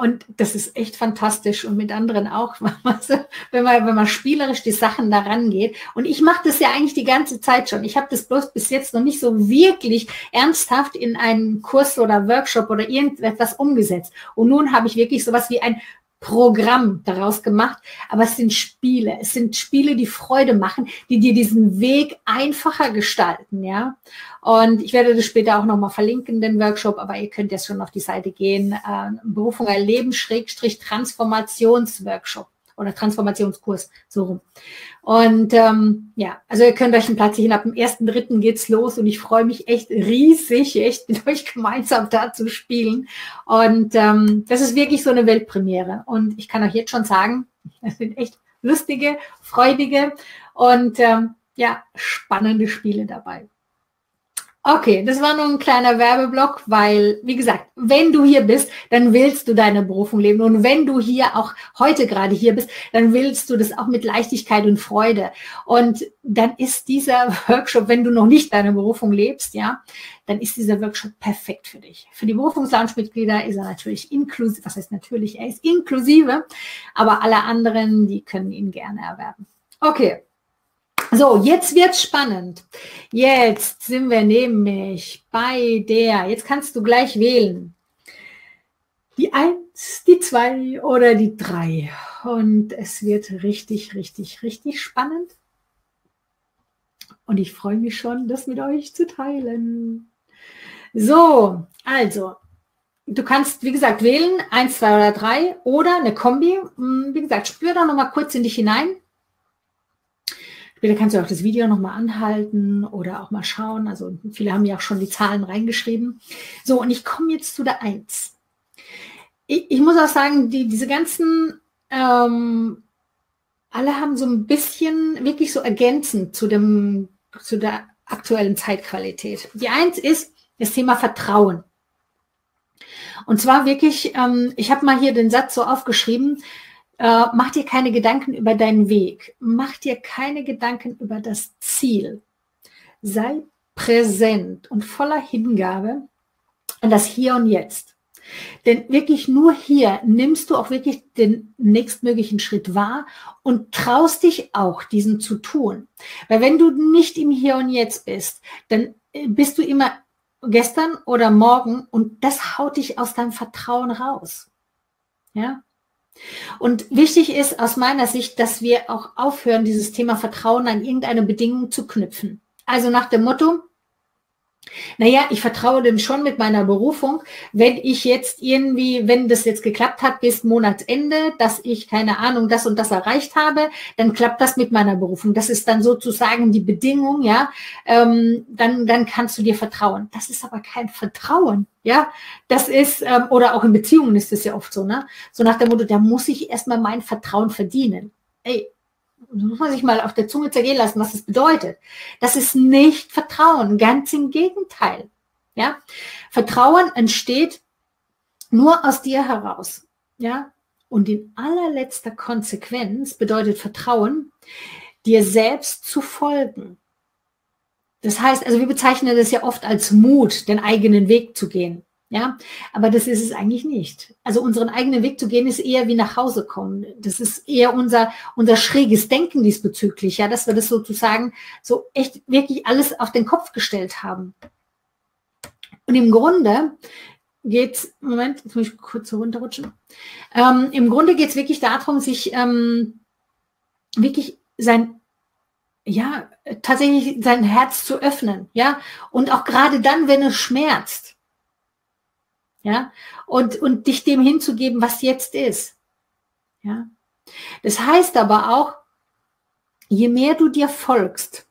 A: und das ist echt fantastisch und mit anderen auch, wenn man, wenn man spielerisch die Sachen daran geht. Und ich mache das ja eigentlich die ganze Zeit schon. Ich habe das bloß bis jetzt noch nicht so wirklich ernsthaft in einen Kurs oder Workshop oder irgendetwas umgesetzt. Und nun habe ich wirklich sowas wie ein Programm daraus gemacht, aber es sind Spiele. Es sind Spiele, die Freude machen, die dir diesen Weg einfacher gestalten, ja. Und ich werde das später auch nochmal verlinken, den Workshop, aber ihr könnt jetzt schon auf die Seite gehen. Äh, Berufung erleben, Schrägstrich Transformationsworkshop oder Transformationskurs, so rum. Und ähm, ja, also ihr könnt euch einen Platz sichern. Ab dem 1.3. geht's los und ich freue mich echt riesig, echt mit euch gemeinsam da zu spielen. Und ähm, das ist wirklich so eine Weltpremiere. Und ich kann euch jetzt schon sagen, es sind echt lustige, freudige und ähm, ja, spannende Spiele dabei. Okay, das war nur ein kleiner Werbeblock, weil, wie gesagt, wenn du hier bist, dann willst du deine Berufung leben. Und wenn du hier auch heute gerade hier bist, dann willst du das auch mit Leichtigkeit und Freude. Und dann ist dieser Workshop, wenn du noch nicht deine Berufung lebst, ja, dann ist dieser Workshop perfekt für dich. Für die Berufungslounge-Mitglieder ist er natürlich inklusive, was heißt natürlich, er ist inklusive, aber alle anderen, die können ihn gerne erwerben. Okay, so, jetzt wird's spannend. Jetzt sind wir nämlich bei der, jetzt kannst du gleich wählen. Die eins, die zwei oder die drei. Und es wird richtig, richtig, richtig spannend. Und ich freue mich schon, das mit euch zu teilen. So, also, du kannst, wie gesagt, wählen, eins, zwei oder drei oder eine Kombi. Hm, wie gesagt, spür da nochmal kurz in dich hinein. Später kannst du auch das Video nochmal anhalten oder auch mal schauen. Also viele haben ja auch schon die Zahlen reingeschrieben. So, und ich komme jetzt zu der Eins. Ich, ich muss auch sagen, die, diese ganzen, ähm, alle haben so ein bisschen wirklich so ergänzend zu, dem, zu der aktuellen Zeitqualität. Die Eins ist das Thema Vertrauen. Und zwar wirklich, ähm, ich habe mal hier den Satz so aufgeschrieben, äh, mach dir keine Gedanken über deinen Weg. Mach dir keine Gedanken über das Ziel. Sei präsent und voller Hingabe an das Hier und Jetzt. Denn wirklich nur hier nimmst du auch wirklich den nächstmöglichen Schritt wahr und traust dich auch, diesen zu tun. Weil wenn du nicht im Hier und Jetzt bist, dann äh, bist du immer gestern oder morgen und das haut dich aus deinem Vertrauen raus. Ja? Und wichtig ist aus meiner Sicht, dass wir auch aufhören, dieses Thema Vertrauen an irgendeine Bedingung zu knüpfen. Also nach dem Motto, naja, ich vertraue dem schon mit meiner Berufung. Wenn ich jetzt irgendwie, wenn das jetzt geklappt hat bis Monatsende, dass ich keine Ahnung, das und das erreicht habe, dann klappt das mit meiner Berufung. Das ist dann sozusagen die Bedingung, ja. Ähm, dann, dann kannst du dir vertrauen. Das ist aber kein Vertrauen, ja. Das ist, ähm, oder auch in Beziehungen ist das ja oft so, ne? So nach dem Motto, da muss ich erstmal mein Vertrauen verdienen. Ey, muss man sich mal auf der Zunge zergehen lassen, was das bedeutet. Das ist nicht Vertrauen, ganz im Gegenteil. Ja, Vertrauen entsteht nur aus dir heraus. Ja, und in allerletzter Konsequenz bedeutet Vertrauen, dir selbst zu folgen. Das heißt, also wir bezeichnen das ja oft als Mut, den eigenen Weg zu gehen. Ja, aber das ist es eigentlich nicht. Also unseren eigenen Weg zu gehen ist eher wie nach Hause kommen. Das ist eher unser, unser schräges Denken diesbezüglich, ja, dass wir das sozusagen so echt wirklich alles auf den Kopf gestellt haben. Und im Grunde geht Moment, jetzt muss ich kurz so runterrutschen. Ähm, Im Grunde geht es wirklich darum, sich ähm, wirklich sein, ja, tatsächlich sein Herz zu öffnen, ja, und auch gerade dann, wenn es schmerzt, ja, und, und dich dem hinzugeben, was jetzt ist, ja. Das heißt aber auch, je mehr du dir folgst,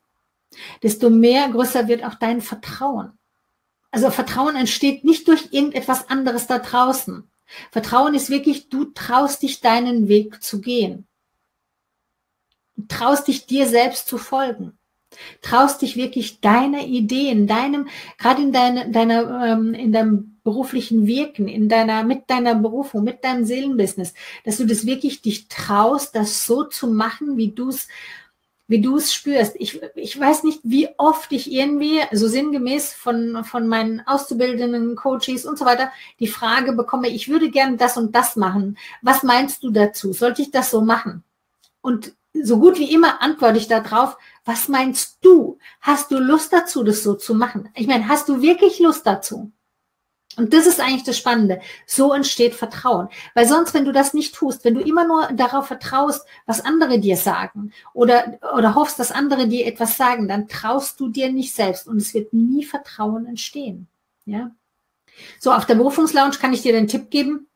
A: desto mehr größer wird auch dein Vertrauen. Also Vertrauen entsteht nicht durch irgendetwas anderes da draußen. Vertrauen ist wirklich, du traust dich deinen Weg zu gehen. Du traust dich dir selbst zu folgen. Traust dich wirklich deiner Ideen, deinem, gerade in deiner, deiner, ähm, in deinem beruflichen Wirken, in deiner, mit deiner Berufung, mit deinem Seelenbusiness, dass du das wirklich dich traust, das so zu machen, wie du es wie du es spürst. Ich, ich weiß nicht, wie oft ich irgendwie, so sinngemäß von, von meinen Auszubildenden, Coaches und so weiter, die Frage bekomme, ich würde gerne das und das machen. Was meinst du dazu? Sollte ich das so machen? Und so gut wie immer antworte ich darauf, was meinst du? Hast du Lust dazu, das so zu machen? Ich meine, hast du wirklich Lust dazu? Und das ist eigentlich das Spannende. So entsteht Vertrauen. Weil sonst, wenn du das nicht tust, wenn du immer nur darauf vertraust, was andere dir sagen oder, oder hoffst, dass andere dir etwas sagen, dann traust du dir nicht selbst und es wird nie Vertrauen entstehen. Ja. So, auf der Berufungslounge kann ich dir den Tipp geben,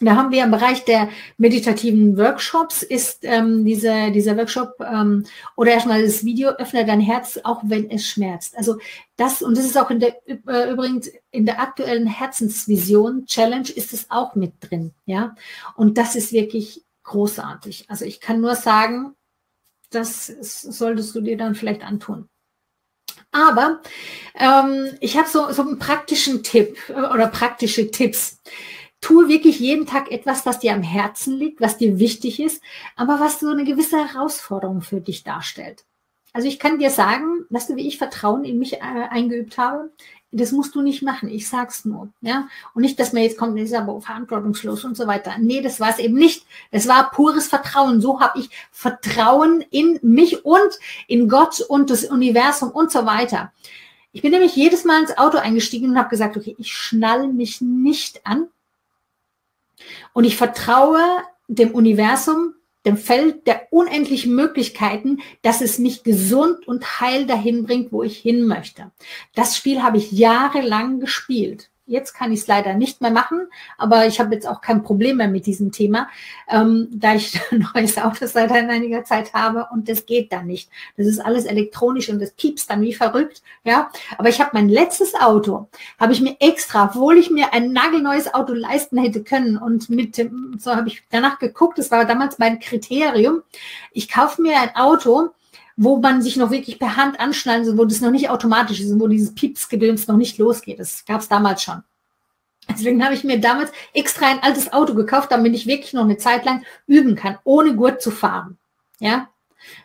A: da haben wir im Bereich der meditativen Workshops ist ähm, diese, dieser Workshop ähm, oder erstmal das Video öffne dein Herz, auch wenn es schmerzt. Also das und das ist auch in der äh, übrigens in der aktuellen Herzensvision Challenge ist es auch mit drin, ja. Und das ist wirklich großartig. Also ich kann nur sagen, das solltest du dir dann vielleicht antun. Aber ähm, ich habe so, so einen praktischen Tipp äh, oder praktische Tipps tue wirklich jeden Tag etwas, was dir am Herzen liegt, was dir wichtig ist, aber was so eine gewisse Herausforderung für dich darstellt. Also ich kann dir sagen, weißt du, wie ich Vertrauen in mich äh, eingeübt habe? Das musst du nicht machen. Ich sag's nur, ja. Und nicht, dass mir jetzt kommt, das ist aber verantwortungslos und so weiter. Nee, das war es eben nicht. Das war pures Vertrauen. So habe ich Vertrauen in mich und in Gott und das Universum und so weiter. Ich bin nämlich jedes Mal ins Auto eingestiegen und habe gesagt, okay, ich schnall mich nicht an, und ich vertraue dem Universum, dem Feld der unendlichen Möglichkeiten, dass es mich gesund und heil dahin bringt, wo ich hin möchte. Das Spiel habe ich jahrelang gespielt. Jetzt kann ich es leider nicht mehr machen, aber ich habe jetzt auch kein Problem mehr mit diesem Thema, ähm, da ich ein neues Auto seit einiger Zeit habe und das geht dann nicht. Das ist alles elektronisch und das piepst dann wie verrückt. Ja, aber ich habe mein letztes Auto, habe ich mir extra, obwohl ich mir ein nagelneues Auto leisten hätte können und mit, so habe ich danach geguckt, das war damals mein Kriterium. Ich kaufe mir ein Auto, wo man sich noch wirklich per Hand anschnallen soll, wo das noch nicht automatisch ist wo dieses Piepsgedöns noch nicht losgeht. Das gab es damals schon. Deswegen habe ich mir damals extra ein altes Auto gekauft, damit ich wirklich noch eine Zeit lang üben kann, ohne Gurt zu fahren. Ja,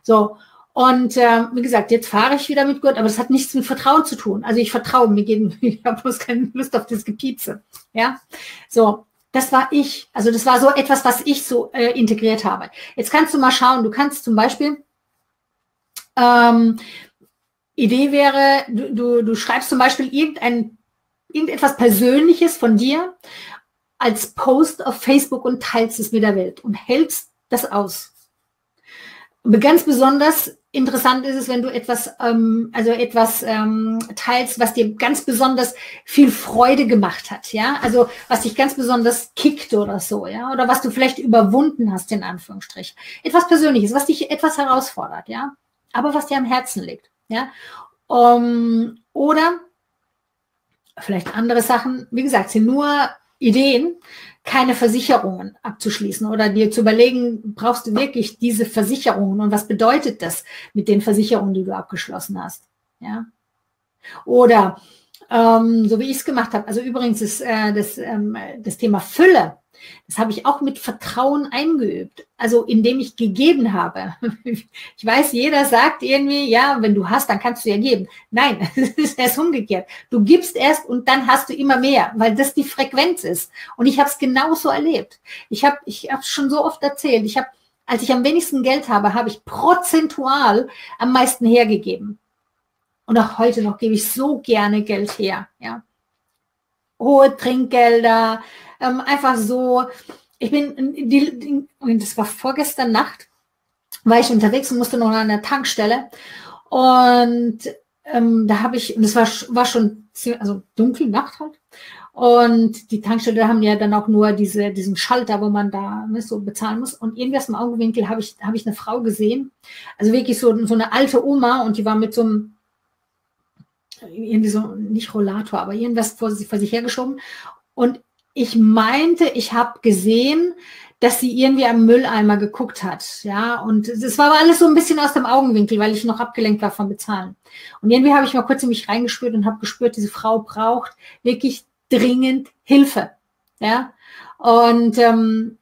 A: so. Und äh, wie gesagt, jetzt fahre ich wieder mit Gurt, aber das hat nichts mit Vertrauen zu tun. Also ich vertraue mir, gehen, ich habe bloß keine Lust auf das Gepiepse. Ja, so. Das war ich. Also das war so etwas, was ich so äh, integriert habe. Jetzt kannst du mal schauen. Du kannst zum Beispiel ähm, Idee wäre, du, du, du schreibst zum Beispiel irgendein, irgendetwas Persönliches von dir als Post auf Facebook und teilst es mit der Welt und hältst das aus. Ganz besonders interessant ist es, wenn du etwas, ähm, also etwas ähm, teilst, was dir ganz besonders viel Freude gemacht hat, ja, also was dich ganz besonders kickt oder so, ja, oder was du vielleicht überwunden hast in Anführungsstrich, etwas Persönliches, was dich etwas herausfordert, ja aber was dir am Herzen liegt. Ja? Um, oder vielleicht andere Sachen, wie gesagt, sind nur Ideen. keine Versicherungen abzuschließen oder dir zu überlegen, brauchst du wirklich diese Versicherungen und was bedeutet das mit den Versicherungen, die du abgeschlossen hast? Ja. Oder ähm, so wie ich es gemacht habe. Also übrigens ist äh, das, ähm, das Thema Fülle das habe ich auch mit Vertrauen eingeübt. Also indem ich gegeben habe. Ich weiß, jeder sagt irgendwie, ja, wenn du hast, dann kannst du ja geben. Nein, es ist erst umgekehrt. Du gibst erst und dann hast du immer mehr, weil das die Frequenz ist. Und ich habe es genauso erlebt. Ich habe ich habe schon so oft erzählt. Ich habe, als ich am wenigsten Geld habe, habe ich prozentual am meisten hergegeben. Und auch heute noch gebe ich so gerne Geld her. Ja, hohe Trinkgelder, ähm, einfach so. Ich bin, die, die, das war vorgestern Nacht, war ich unterwegs und musste noch an der Tankstelle. Und ähm, da habe ich, und es war, war schon ziemlich, also dunkel, Nacht halt. Und die Tankstelle haben ja dann auch nur diese, diesen Schalter, wo man da ne, so bezahlen muss. Und irgendwie aus dem Augenwinkel habe ich, habe ich eine Frau gesehen. Also wirklich so, so eine alte Oma und die war mit so einem, irgendwie so, nicht Rollator, aber irgendwas vor, vor sich hergeschoben. Und ich meinte, ich habe gesehen, dass sie irgendwie am Mülleimer geguckt hat, ja, und es war aber alles so ein bisschen aus dem Augenwinkel, weil ich noch abgelenkt war vom Bezahlen. Und irgendwie habe ich mal kurz in mich reingespürt und habe gespürt, diese Frau braucht wirklich dringend Hilfe, ja. Und ähm,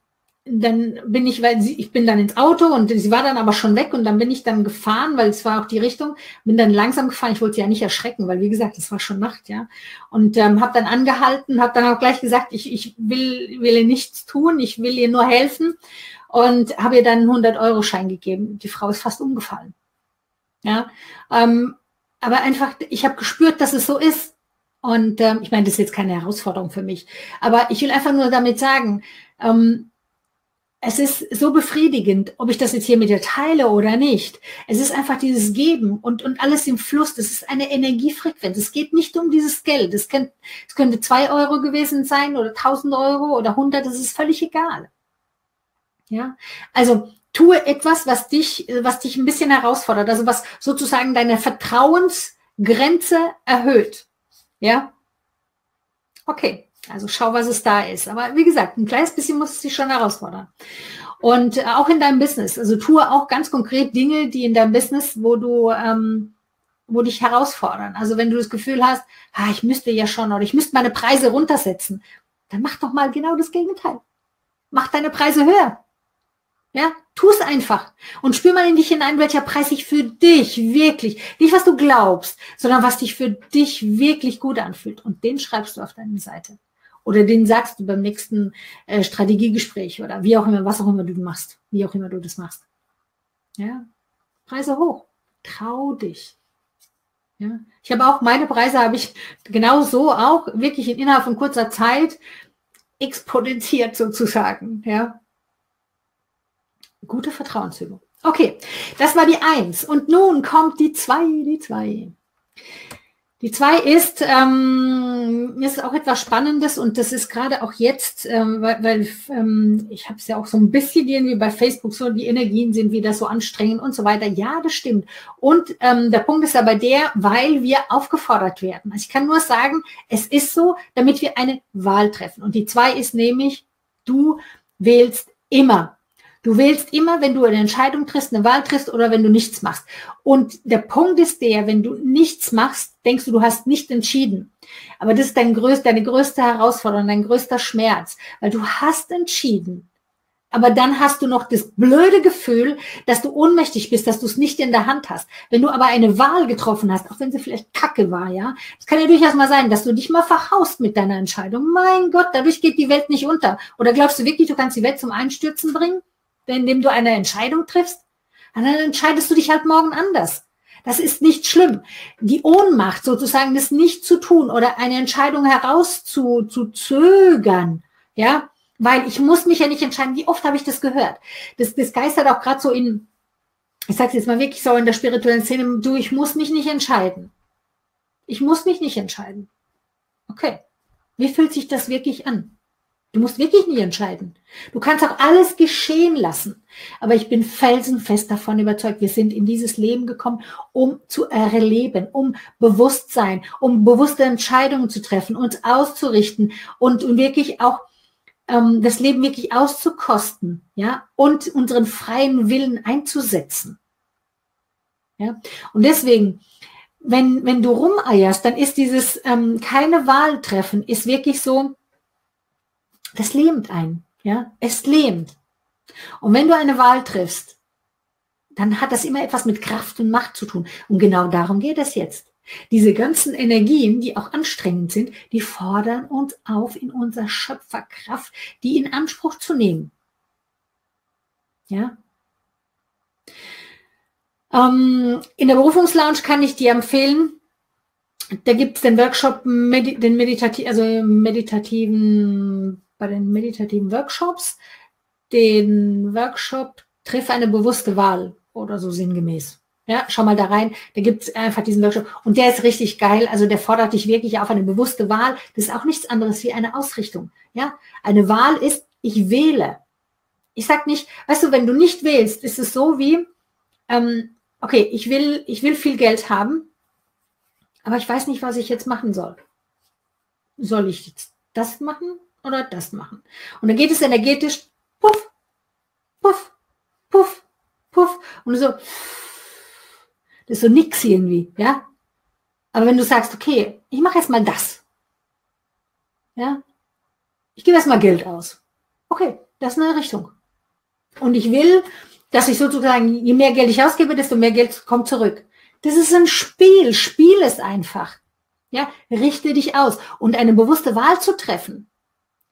A: dann bin ich, weil sie, ich bin dann ins Auto und sie war dann aber schon weg und dann bin ich dann gefahren, weil es war auch die Richtung, bin dann langsam gefahren. Ich wollte sie ja nicht erschrecken, weil wie gesagt, es war schon Nacht, ja. Und ähm, habe dann angehalten, habe dann auch gleich gesagt, ich, ich will, will ihr nichts tun, ich will ihr nur helfen und habe ihr dann einen 100-Euro-Schein gegeben. Die Frau ist fast umgefallen, ja. Ähm, aber einfach, ich habe gespürt, dass es so ist. Und ähm, ich meine, das ist jetzt keine Herausforderung für mich, aber ich will einfach nur damit sagen, ähm, es ist so befriedigend, ob ich das jetzt hier mit dir teile oder nicht. Es ist einfach dieses Geben und, und alles im Fluss. Das ist eine Energiefrequenz. Es geht nicht um dieses Geld. Es, kann, es könnte zwei Euro gewesen sein oder tausend Euro oder hundert. Das ist völlig egal. Ja, also tue etwas, was dich, was dich ein bisschen herausfordert. Also was sozusagen deine Vertrauensgrenze erhöht. Ja. Okay. Also schau, was es da ist. Aber wie gesagt, ein kleines bisschen muss es dich schon herausfordern. Und äh, auch in deinem Business. Also tue auch ganz konkret Dinge, die in deinem Business, wo du, ähm, wo dich herausfordern. Also wenn du das Gefühl hast, ah, ich müsste ja schon oder ich müsste meine Preise runtersetzen, dann mach doch mal genau das Gegenteil. Mach deine Preise höher. Ja, tu es einfach und spür mal in dich hinein, welcher Preis sich für dich wirklich, nicht was du glaubst, sondern was dich für dich wirklich gut anfühlt. Und den schreibst du auf deine Seite. Oder den sagst du beim nächsten äh, Strategiegespräch oder wie auch immer, was auch immer du machst, wie auch immer du das machst. Ja, Preise hoch. Trau dich. Ja, ich habe auch meine Preise habe ich genau so auch wirklich in innerhalb von kurzer Zeit exponentiert sozusagen. Ja, gute Vertrauensübung. Okay, das war die Eins. Und nun kommt die Zwei, die Zwei. Die zwei ist, ähm, mir ist auch etwas Spannendes und das ist gerade auch jetzt, ähm, weil, weil ähm, ich habe es ja auch so ein bisschen irgendwie bei Facebook so, die Energien sind wieder so anstrengend und so weiter. Ja, das stimmt. Und ähm, der Punkt ist aber der, weil wir aufgefordert werden. Also ich kann nur sagen, es ist so, damit wir eine Wahl treffen. Und die zwei ist nämlich, du wählst immer. Du wählst immer, wenn du eine Entscheidung triffst, eine Wahl triffst oder wenn du nichts machst. Und der Punkt ist der, wenn du nichts machst, denkst du, du hast nicht entschieden. Aber das ist dein größter, deine größte Herausforderung, dein größter Schmerz, weil du hast entschieden. Aber dann hast du noch das blöde Gefühl, dass du ohnmächtig bist, dass du es nicht in der Hand hast. Wenn du aber eine Wahl getroffen hast, auch wenn sie vielleicht kacke war, ja, es kann ja durchaus mal sein, dass du dich mal verhaust mit deiner Entscheidung. Mein Gott, dadurch geht die Welt nicht unter. Oder glaubst du wirklich, du kannst die Welt zum Einstürzen bringen? Indem du eine Entscheidung triffst, dann entscheidest du dich halt morgen anders. Das ist nicht schlimm. Die Ohnmacht sozusagen, das nicht zu tun oder eine Entscheidung herauszuzögern, ja, weil ich muss mich ja nicht entscheiden. Wie oft habe ich das gehört? Das, das geistert auch gerade so in, ich sage jetzt mal wirklich so in der spirituellen Szene, du, ich muss mich nicht entscheiden. Ich muss mich nicht entscheiden. Okay. Wie fühlt sich das wirklich an? Du musst wirklich nicht entscheiden. Du kannst auch alles geschehen lassen. Aber ich bin felsenfest davon überzeugt, wir sind in dieses Leben gekommen, um zu erleben, um Bewusstsein, um bewusste Entscheidungen zu treffen, uns auszurichten und, wirklich auch ähm, das Leben wirklich auszukosten, ja, und unseren freien Willen einzusetzen. Ja, und deswegen, wenn, wenn du rumeierst, dann ist dieses ähm, keine Wahl treffen, ist wirklich so, das lähmt ein, ja, es lähmt. Und wenn du eine Wahl triffst, dann hat das immer etwas mit Kraft und Macht zu tun. Und genau darum geht es jetzt. Diese ganzen Energien, die auch anstrengend sind, die fordern uns auf, in unserer Schöpferkraft, die in Anspruch zu nehmen. Ja. Ähm, in der Berufungslounge kann ich dir empfehlen, da gibt es den Workshop, den meditativen, also meditativen, bei den meditativen Workshops, den Workshop Triff eine bewusste Wahl oder so sinngemäß. Ja, schau mal da rein. Da gibt's einfach diesen Workshop. Und der ist richtig geil. Also der fordert dich wirklich auf eine bewusste Wahl. Das ist auch nichts anderes wie eine Ausrichtung. Ja, eine Wahl ist, ich wähle. Ich sag nicht, weißt du, wenn du nicht wählst, ist es so wie, ähm, okay, ich will, ich will viel Geld haben, aber ich weiß nicht, was ich jetzt machen soll. Soll ich jetzt das machen oder das machen? Und dann geht es energetisch, puff, puff, puff, puff. Und so, das ist so nix irgendwie, ja. Aber wenn du sagst, okay, ich mache jetzt mal das, ja, ich gebe erstmal Geld aus. Okay, das ist eine Richtung. Und ich will, dass ich sozusagen, je mehr Geld ich ausgebe, desto mehr Geld kommt zurück. Das ist ein Spiel. Spiel es einfach. Ja, richte dich aus. Und eine bewusste Wahl zu treffen,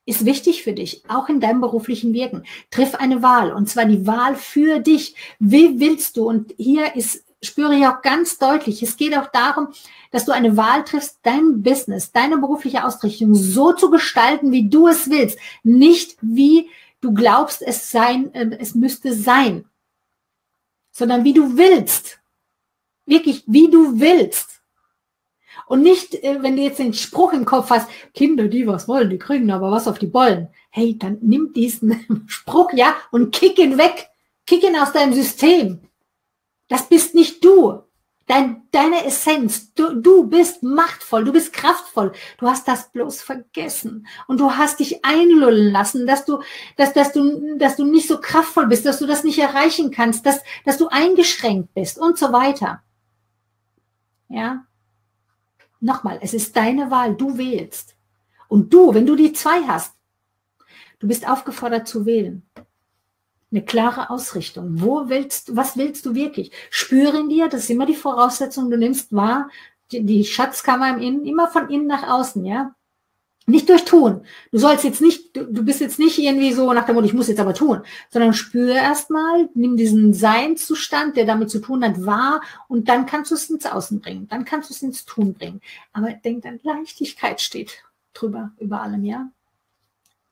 A: ist wichtig für dich, auch in deinem beruflichen Wirken. Triff eine Wahl und zwar die Wahl für dich. Wie willst du? Und hier ist, spüre ich auch ganz deutlich, es geht auch darum, dass du eine Wahl triffst, dein Business, deine berufliche Ausrichtung so zu gestalten, wie du es willst. Nicht wie du glaubst, es sein, äh, es müsste sein, sondern wie du willst. Wirklich, wie du willst. Und nicht, äh, wenn du jetzt den Spruch im Kopf hast, Kinder, die was wollen, die kriegen aber was auf die Bollen. Hey, dann nimm diesen Spruch, ja, und kick ihn weg. Kick ihn aus deinem System. Das bist nicht du. Dein, deine Essenz, du, du bist machtvoll, du bist kraftvoll. Du hast das bloß vergessen. Und du hast dich einlullen lassen, dass du, dass, dass du, dass du nicht so kraftvoll bist, dass du das nicht erreichen kannst, dass, dass du eingeschränkt bist und so weiter. Ja, Nochmal, es ist deine Wahl, du wählst. Und du, wenn du die zwei hast, du bist aufgefordert zu wählen. Eine klare Ausrichtung. Wo willst, was willst du wirklich? Spüre in dir, das ist immer die Voraussetzung, du nimmst wahr, die, die Schatzkammer im Innen, immer von innen nach außen, ja. Nicht durch Tun. Du sollst jetzt nicht, du, du bist jetzt nicht irgendwie so nach dem Motto, ich muss jetzt aber tun, sondern spüre erstmal, nimm diesen Seinzustand, der damit zu tun hat, wahr und dann kannst du es ins Außen bringen. Dann kannst du es ins Tun bringen. Aber denk dann, Leichtigkeit steht drüber, über allem, ja?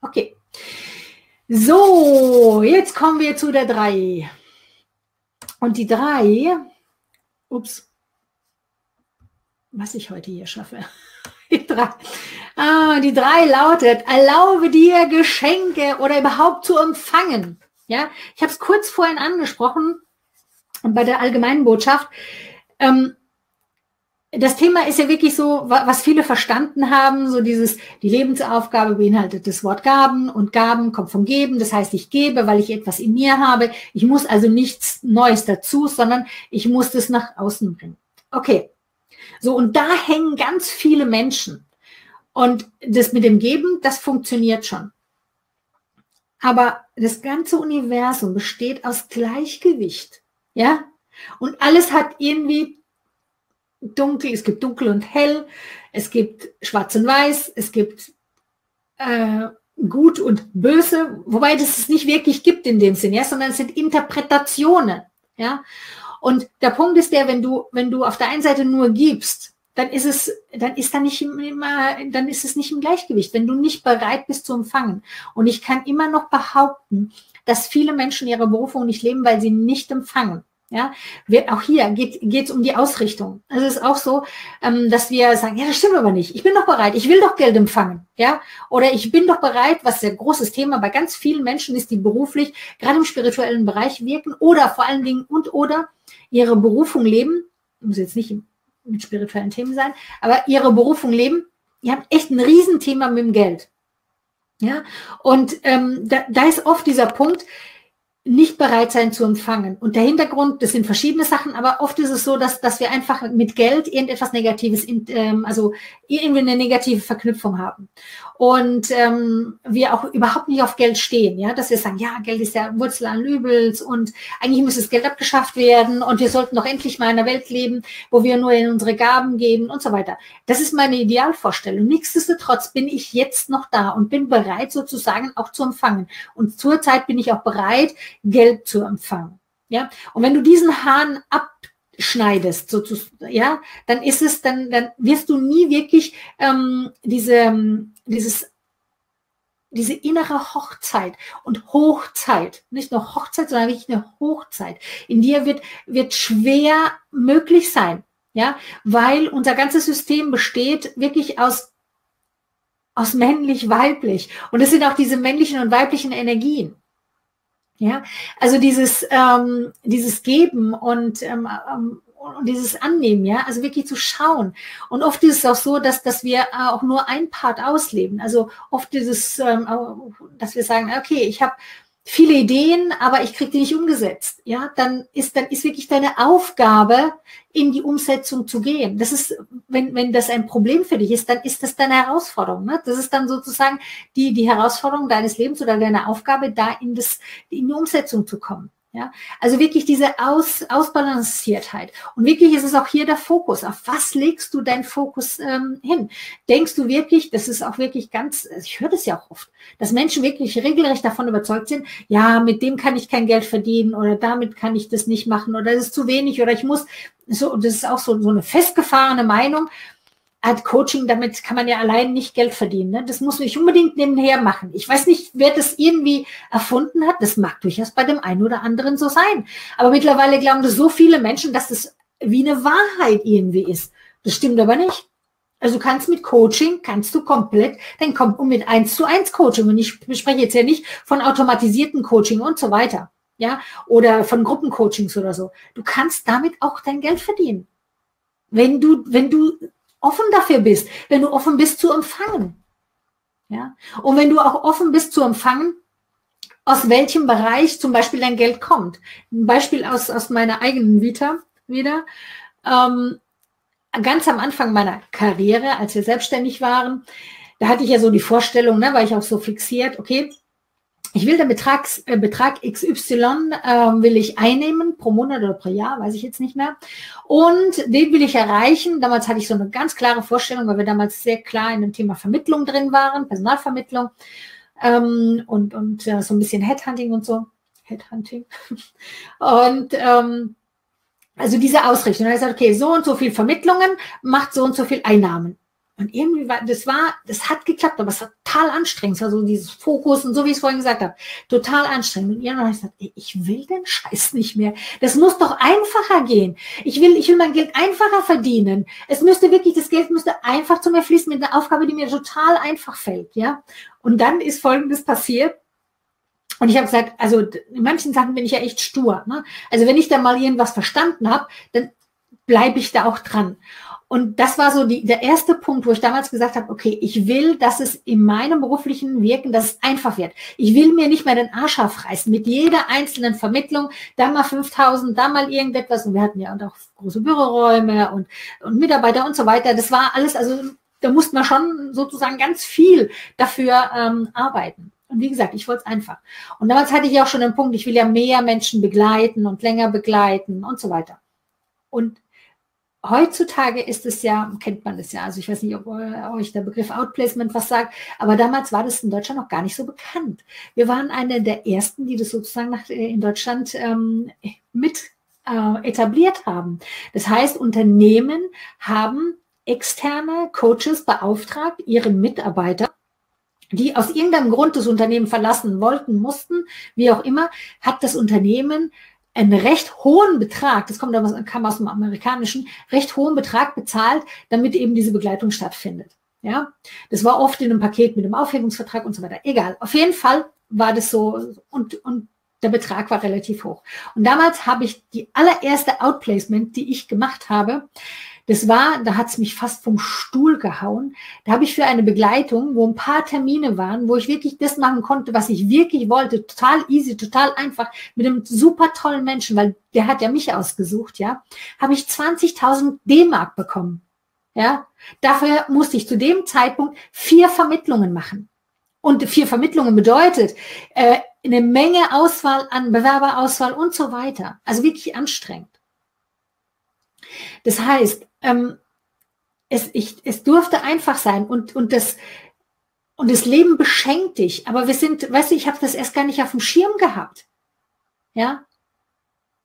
A: Okay. So, jetzt kommen wir zu der drei. Und die drei, ups, was ich heute hier schaffe. Die drei. Ah, die drei lautet, erlaube dir Geschenke oder überhaupt zu empfangen. Ja, ich habe es kurz vorhin angesprochen bei der allgemeinen Botschaft. Ähm, das Thema ist ja wirklich so, was viele verstanden haben, so dieses, die Lebensaufgabe beinhaltet das Wort Gaben und Gaben kommt vom Geben. Das heißt, ich gebe, weil ich etwas in mir habe. Ich muss also nichts Neues dazu, sondern ich muss das nach außen bringen. Okay, so, und da hängen ganz viele Menschen. Und das mit dem Geben, das funktioniert schon. Aber das ganze Universum besteht aus Gleichgewicht. Ja? Und alles hat irgendwie dunkel, es gibt dunkel und hell, es gibt schwarz und weiß, es gibt äh, gut und böse, wobei das es nicht wirklich gibt in dem Sinn, ja, sondern es sind Interpretationen. Ja? Und der Punkt ist der, wenn du, wenn du auf der einen Seite nur gibst, dann ist es, dann ist da nicht immer, dann ist es nicht im Gleichgewicht, wenn du nicht bereit bist zu empfangen. Und ich kann immer noch behaupten, dass viele Menschen ihre Berufung nicht leben, weil sie nicht empfangen. Ja, wir, auch hier geht es um die Ausrichtung. Es ist auch so, ähm, dass wir sagen, ja, das stimmt aber nicht. Ich bin doch bereit. Ich will doch Geld empfangen. Ja, oder ich bin doch bereit, was ein großes Thema bei ganz vielen Menschen ist, die beruflich gerade im spirituellen Bereich wirken oder vor allen Dingen und oder ihre Berufung leben. Muss jetzt nicht mit spirituellen Themen sein, aber ihre Berufung leben. Die haben echt ein Riesenthema mit dem Geld. Ja, und ähm, da, da ist oft dieser Punkt, nicht bereit sein zu empfangen. Und der Hintergrund, das sind verschiedene Sachen, aber oft ist es so, dass, dass wir einfach mit Geld irgendetwas Negatives, ähm, also irgendwie eine negative Verknüpfung haben. Und ähm, wir auch überhaupt nicht auf Geld stehen, ja, dass wir sagen, ja, Geld ist ja Wurzel an Übels und eigentlich muss das Geld abgeschafft werden und wir sollten doch endlich mal in einer Welt leben, wo wir nur in unsere Gaben geben und so weiter. Das ist meine Idealvorstellung. Nichtsdestotrotz bin ich jetzt noch da und bin bereit sozusagen auch zu empfangen. Und zurzeit bin ich auch bereit, Geld zu empfangen. Ja, und wenn du diesen Hahn abschneidest, sozusagen, ja, dann ist es, dann, dann wirst du nie wirklich ähm, diese, dieses diese innere Hochzeit und Hochzeit, nicht nur Hochzeit, sondern wirklich eine Hochzeit, in dir wird, wird schwer möglich sein, ja, weil unser ganzes System besteht wirklich aus, aus männlich-weiblich. Und es sind auch diese männlichen und weiblichen Energien. Ja, also dieses, ähm, dieses Geben und, ähm, ähm, und dieses Annehmen, ja, also wirklich zu schauen. Und oft ist es auch so, dass, dass wir auch nur ein Part ausleben. Also oft ist es, ähm, dass wir sagen, okay, ich habe viele Ideen, aber ich kriege die nicht umgesetzt. Ja, dann ist, dann ist wirklich deine Aufgabe, in die Umsetzung zu gehen. Das ist, wenn, wenn das ein Problem für dich ist, dann ist das deine Herausforderung. Ne? Das ist dann sozusagen die, die Herausforderung deines Lebens oder deine Aufgabe, da in das, in die Umsetzung zu kommen. Ja, also wirklich diese Aus, Ausbalanciertheit. Und wirklich ist es auch hier der Fokus. Auf was legst du deinen Fokus ähm, hin? Denkst du wirklich, das ist auch wirklich ganz, ich höre das ja auch oft, dass Menschen wirklich regelrecht davon überzeugt sind, ja, mit dem kann ich kein Geld verdienen oder damit kann ich das nicht machen oder das ist zu wenig oder ich muss, so, das ist auch so, so eine festgefahrene Meinung. Art Coaching, damit kann man ja allein nicht Geld verdienen. Ne? Das muss man nicht unbedingt nebenher machen. Ich weiß nicht, wer das irgendwie erfunden hat. Das mag durchaus bei dem einen oder anderen so sein. Aber mittlerweile glauben das so viele Menschen, dass das wie eine Wahrheit irgendwie ist. Das stimmt aber nicht. Also du kannst mit Coaching, kannst du komplett, dann kommt und mit eins zu eins Coaching. Und ich spreche jetzt ja nicht von automatisierten Coaching und so weiter. Ja, oder von Gruppencoachings oder so. Du kannst damit auch dein Geld verdienen. Wenn du, wenn du offen dafür bist, wenn du offen bist zu empfangen. Ja? Und wenn du auch offen bist zu empfangen, aus welchem Bereich zum Beispiel dein Geld kommt. Ein Beispiel aus, aus meiner eigenen Vita wieder. Ähm, ganz am Anfang meiner Karriere, als wir selbstständig waren, da hatte ich ja so die Vorstellung, ne, war ich auch so fixiert, okay, ich will den Betrag, äh, Betrag XY äh, will ich einnehmen pro Monat oder pro Jahr, weiß ich jetzt nicht mehr. Und den will ich erreichen. Damals hatte ich so eine ganz klare Vorstellung, weil wir damals sehr klar in dem Thema Vermittlung drin waren, Personalvermittlung ähm, und, und äh, so ein bisschen Headhunting und so. Headhunting. und ähm, also diese Ausrichtung. Da gesagt, okay, so und so viel Vermittlungen macht so und so viel Einnahmen. Und irgendwie war, das war, das hat geklappt, aber es war total anstrengend. Es war so dieses Fokus und so, wie ich es vorhin gesagt habe, total anstrengend. Und irgendwann habe ich gesagt, ey, ich will den Scheiß nicht mehr. Das muss doch einfacher gehen. Ich will, ich will mein Geld einfacher verdienen. Es müsste wirklich, das Geld müsste einfach zu mir fließen mit einer Aufgabe, die mir total einfach fällt, ja. Und dann ist Folgendes passiert. Und ich habe gesagt, also in manchen Sachen bin ich ja echt stur. Ne? Also wenn ich da mal irgendwas verstanden habe, dann bleibe ich da auch dran. Und das war so die, der erste Punkt, wo ich damals gesagt habe, okay, ich will, dass es in meinem beruflichen Wirken, dass es einfach wird. Ich will mir nicht mehr den Arsch aufreißen mit jeder einzelnen Vermittlung, da mal 5000, da mal irgendetwas. Und wir hatten ja auch große Büroräume und, und Mitarbeiter und so weiter. Das war alles, also da musste man schon sozusagen ganz viel dafür ähm, arbeiten. Und wie gesagt, ich wollte es einfach. Und damals hatte ich auch schon den Punkt, ich will ja mehr Menschen begleiten und länger begleiten und so weiter. Und heutzutage ist es ja, kennt man es ja, also ich weiß nicht, ob euch der Begriff Outplacement was sagt, aber damals war das in Deutschland noch gar nicht so bekannt. Wir waren eine der ersten, die das sozusagen nach, äh, in Deutschland ähm, mit äh, etabliert haben. Das heißt, Unternehmen haben externe Coaches beauftragt, ihre Mitarbeiter die aus irgendeinem Grund das Unternehmen verlassen wollten, mussten, wie auch immer, hat das Unternehmen einen recht hohen Betrag, das kommt aber, kam aus dem amerikanischen, recht hohen Betrag bezahlt, damit eben diese Begleitung stattfindet. Ja, das war oft in einem Paket mit einem Aufhebungsvertrag und so weiter. Egal. Auf jeden Fall war das so und, und der Betrag war relativ hoch. Und damals habe ich die allererste Outplacement, die ich gemacht habe, Das war, da hat's mich fast vom Stuhl gehauen. Da habe ich für eine Begleitung, wo ein paar Termine waren, wo ich wirklich das machen konnte, was ich wirklich wollte, total easy, total einfach, mit einem super tollen Menschen, weil der hat ja mich ausgesucht, ja, habe ich 20.000 D-Mark bekommen. Ja, dafür musste ich zu dem Zeitpunkt vier Vermittlungen machen. Und vier Vermittlungen bedeutet äh, eine Menge Auswahl an Bewerberauswahl und so weiter. Also wirklich anstrengend. Das heißt, ähm, es, ich, es durfte einfach sein und, und das, und das Leben beschenkt dich. Aber wir sind, weißt du, ich habe das erst gar nicht auf dem Schirm gehabt. Ja.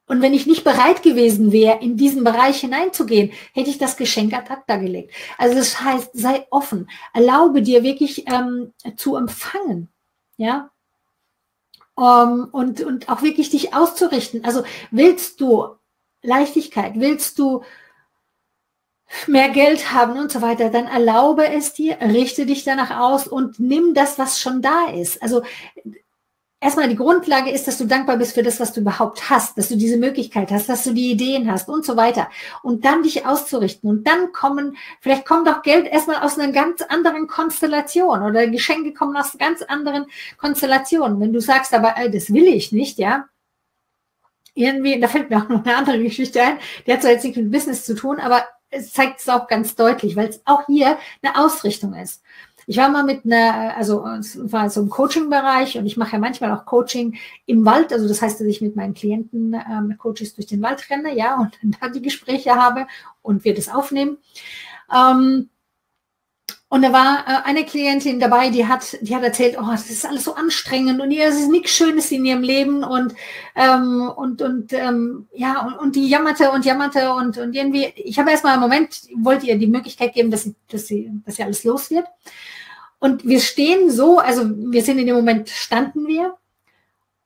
A: Und wenn ich nicht bereit gewesen wäre, in diesen Bereich hineinzugehen, hätte ich das Geschenk ad acta gelegt. Also das heißt, sei offen, erlaube dir wirklich ähm, zu empfangen. Ja. Um, und, und auch wirklich dich auszurichten. Also willst du Leichtigkeit, willst du mehr Geld haben und so weiter, dann erlaube es dir, richte dich danach aus und nimm das, was schon da ist. Also erstmal die Grundlage ist, dass du dankbar bist für das, was du überhaupt hast, dass du diese Möglichkeit hast, dass du die Ideen hast und so weiter. Und dann dich auszurichten. Und dann kommen, vielleicht kommt auch Geld erstmal aus einer ganz anderen Konstellation oder Geschenke kommen aus ganz anderen Konstellationen. Wenn du sagst, aber ey, das will ich nicht, ja, irgendwie, da fällt mir auch noch eine andere Geschichte ein, die hat zwar jetzt nichts mit Business zu tun, aber es zeigt es auch ganz deutlich, weil es auch hier eine Ausrichtung ist. Ich war mal mit einer, also war so im Coaching-Bereich und ich mache ja manchmal auch Coaching im Wald, also das heißt, dass ich mit meinen Klienten ähm, Coaches durch den Wald renne, ja, und dann die Gespräche habe und wir das aufnehmen. Ähm, und da war äh, eine Klientin dabei, die hat, die hat erzählt, oh, das ist alles so anstrengend und ihr, es ist nichts Schönes in ihrem Leben und ähm, und und ähm, ja und, und die jammerte und jammerte und und irgendwie. Ich habe erstmal im Moment wollte ihr die Möglichkeit geben, dass sie, dass sie, dass sie alles los wird. Und wir stehen so, also wir sind in dem Moment standen wir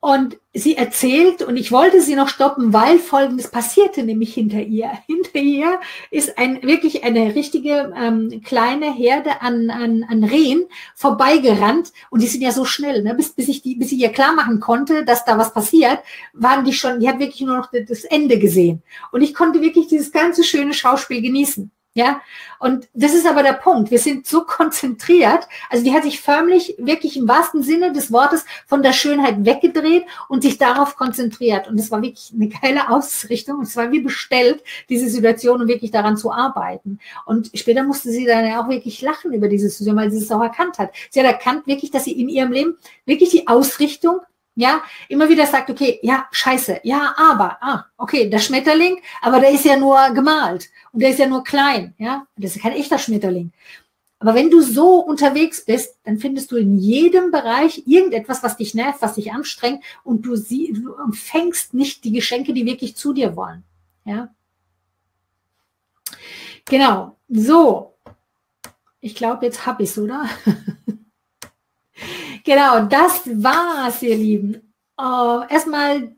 A: und sie erzählt, und ich wollte sie noch stoppen, weil Folgendes passierte nämlich hinter ihr. Hinter ihr ist ein, wirklich eine richtige ähm, kleine Herde an, an, an Rehen vorbeigerannt. Und die sind ja so schnell, ne? bis, bis, ich die, bis ich ihr klar machen konnte, dass da was passiert, waren die schon, die hat wirklich nur noch das Ende gesehen. Und ich konnte wirklich dieses ganze schöne Schauspiel genießen. Ja, und das ist aber der Punkt. Wir sind so konzentriert. Also die hat sich förmlich, wirklich im wahrsten Sinne des Wortes, von der Schönheit weggedreht und sich darauf konzentriert. Und es war wirklich eine geile Ausrichtung. Es war wie bestellt, diese Situation, um wirklich daran zu arbeiten. Und später musste sie dann ja auch wirklich lachen über diese Situation, weil sie es auch erkannt hat. Sie hat erkannt wirklich, dass sie in ihrem Leben wirklich die Ausrichtung ja, immer wieder sagt, okay, ja, scheiße, ja, aber, ah, okay, der Schmetterling, aber der ist ja nur gemalt und der ist ja nur klein, ja, das ist kein echter Schmetterling. Aber wenn du so unterwegs bist, dann findest du in jedem Bereich irgendetwas, was dich nervt, was dich anstrengt und du, sie, du empfängst nicht die Geschenke, die wirklich zu dir wollen. Ja. Genau. So. Ich glaube, jetzt hab ich's, oder? Genau, das war's, ihr Lieben. Uh, erstmal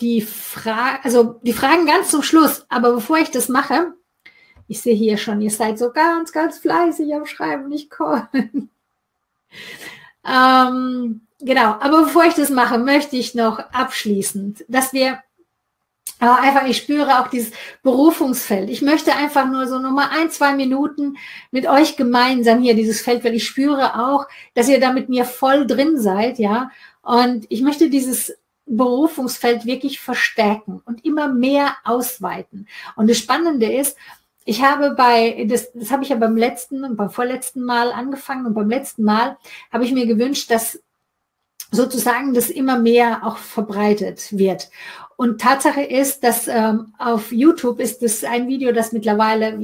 A: die Frage, also die Fragen ganz zum Schluss, aber bevor ich das mache, ich sehe hier schon, ihr seid so ganz, ganz fleißig am Schreiben, nicht kommen. ähm, genau, aber bevor ich das mache, möchte ich noch abschließend, dass wir aber einfach, ich spüre auch dieses Berufungsfeld. Ich möchte einfach nur so nochmal ein, zwei Minuten mit euch gemeinsam hier dieses Feld, weil ich spüre auch, dass ihr da mit mir voll drin seid, ja. Und ich möchte dieses Berufungsfeld wirklich verstärken und immer mehr ausweiten. Und das Spannende ist, ich habe bei, das, das habe ich ja beim letzten und beim vorletzten Mal angefangen und beim letzten Mal habe ich mir gewünscht, dass sozusagen das immer mehr auch verbreitet wird. Und Tatsache ist, dass ähm, auf YouTube ist das ein Video, das mittlerweile,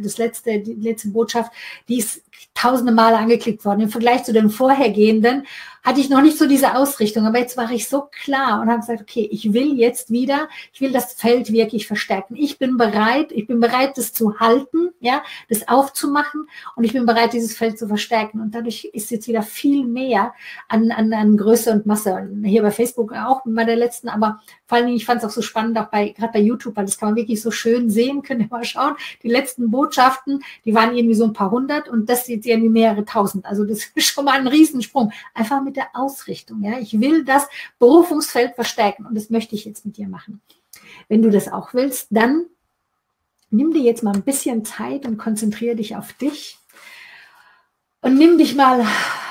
A: das letzte, die letzte Botschaft, die ist tausende Male angeklickt worden. Im Vergleich zu den vorhergehenden hatte ich noch nicht so diese Ausrichtung, aber jetzt war ich so klar und habe gesagt, okay, ich will jetzt wieder, ich will das Feld wirklich verstärken. Ich bin bereit, ich bin bereit, das zu halten, ja, das aufzumachen und ich bin bereit, dieses Feld zu verstärken. Und dadurch ist jetzt wieder viel mehr an, an, an Größe und Masse. Hier bei Facebook auch bei der letzten, aber vor allen Dingen, ich fand es auch so spannend, auch bei, gerade bei YouTube, weil das kann man wirklich so schön sehen, könnt ihr mal schauen. Die letzten Botschaften, die waren irgendwie so ein paar hundert und das jetzt irgendwie mehrere tausend. Also das ist schon mal ein Riesensprung. Einfach mit der Ausrichtung. Ja, ich will das Berufungsfeld verstärken und das möchte ich jetzt mit dir machen. Wenn du das auch willst, dann nimm dir jetzt mal ein bisschen Zeit und konzentriere dich auf dich. Und nimm dich mal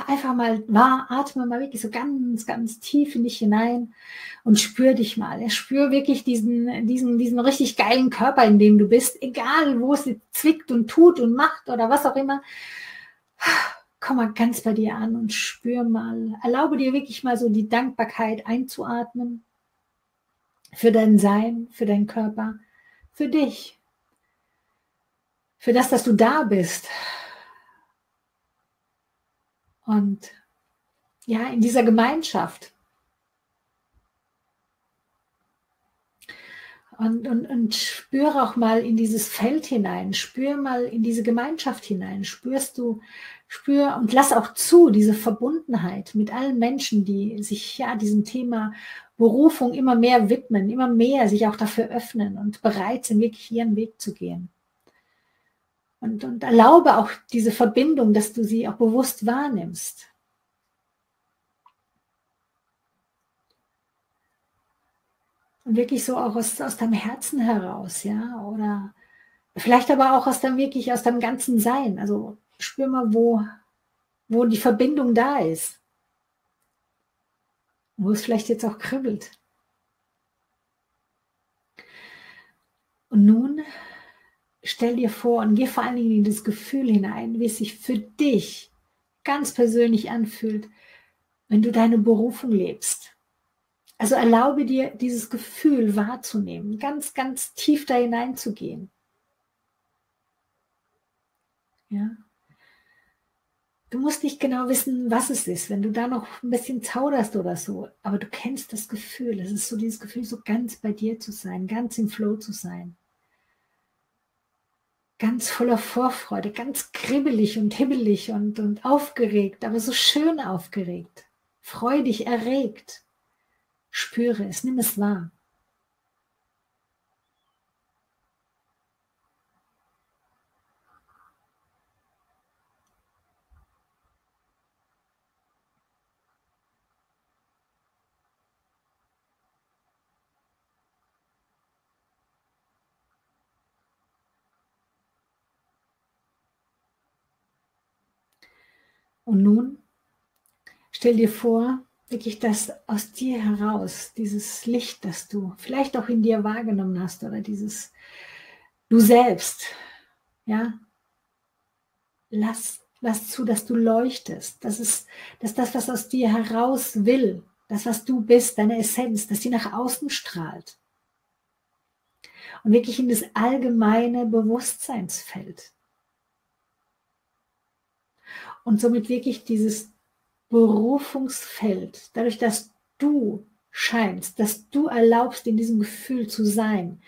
A: einfach mal wahr, atme mal wirklich so ganz, ganz tief in dich hinein und spür dich mal. Spür wirklich diesen, diesen, diesen richtig geilen Körper, in dem du bist, egal wo es zwickt und tut und macht oder was auch immer. Komm mal ganz bei dir an und spür mal. Erlaube dir wirklich mal so die Dankbarkeit einzuatmen für dein Sein, für deinen Körper, für dich, für das, dass du da bist. Und ja, in dieser Gemeinschaft. Und, und, und spüre auch mal in dieses Feld hinein, spür mal in diese Gemeinschaft hinein, spürst du, spür und lass auch zu, diese Verbundenheit mit allen Menschen, die sich ja diesem Thema Berufung immer mehr widmen, immer mehr sich auch dafür öffnen und bereit sind, wirklich ihren Weg zu gehen. Und, und erlaube auch diese Verbindung, dass du sie auch bewusst wahrnimmst. Und wirklich so auch aus, aus deinem Herzen heraus, ja, oder vielleicht aber auch aus deinem wirklich aus deinem ganzen Sein. Also spür mal, wo, wo die Verbindung da ist. Wo es vielleicht jetzt auch kribbelt. Und nun stell dir vor und geh vor allen Dingen in das Gefühl hinein, wie es sich für dich ganz persönlich anfühlt, wenn du deine Berufung lebst. Also erlaube dir, dieses Gefühl wahrzunehmen, ganz, ganz tief da hineinzugehen. Ja. Du musst nicht genau wissen, was es ist, wenn du da noch ein bisschen zauderst oder so, aber du kennst das Gefühl. Es ist so dieses Gefühl, so ganz bei dir zu sein, ganz im Flow zu sein. Ganz voller Vorfreude, ganz kribbelig und hibbelig und, und aufgeregt, aber so schön aufgeregt, freudig erregt. Spüre es, nimm es wahr. Und nun stell dir vor, wirklich das aus dir heraus, dieses Licht, das du vielleicht auch in dir wahrgenommen hast oder dieses du selbst, ja, lass, lass zu, dass du leuchtest. Das ist, dass das, was aus dir heraus will, das, was du bist, deine Essenz, dass die nach außen strahlt. Und wirklich in das allgemeine Bewusstseinsfeld. Und somit wirklich dieses Berufungsfeld, dadurch, dass du scheinst, dass du erlaubst, in diesem Gefühl zu sein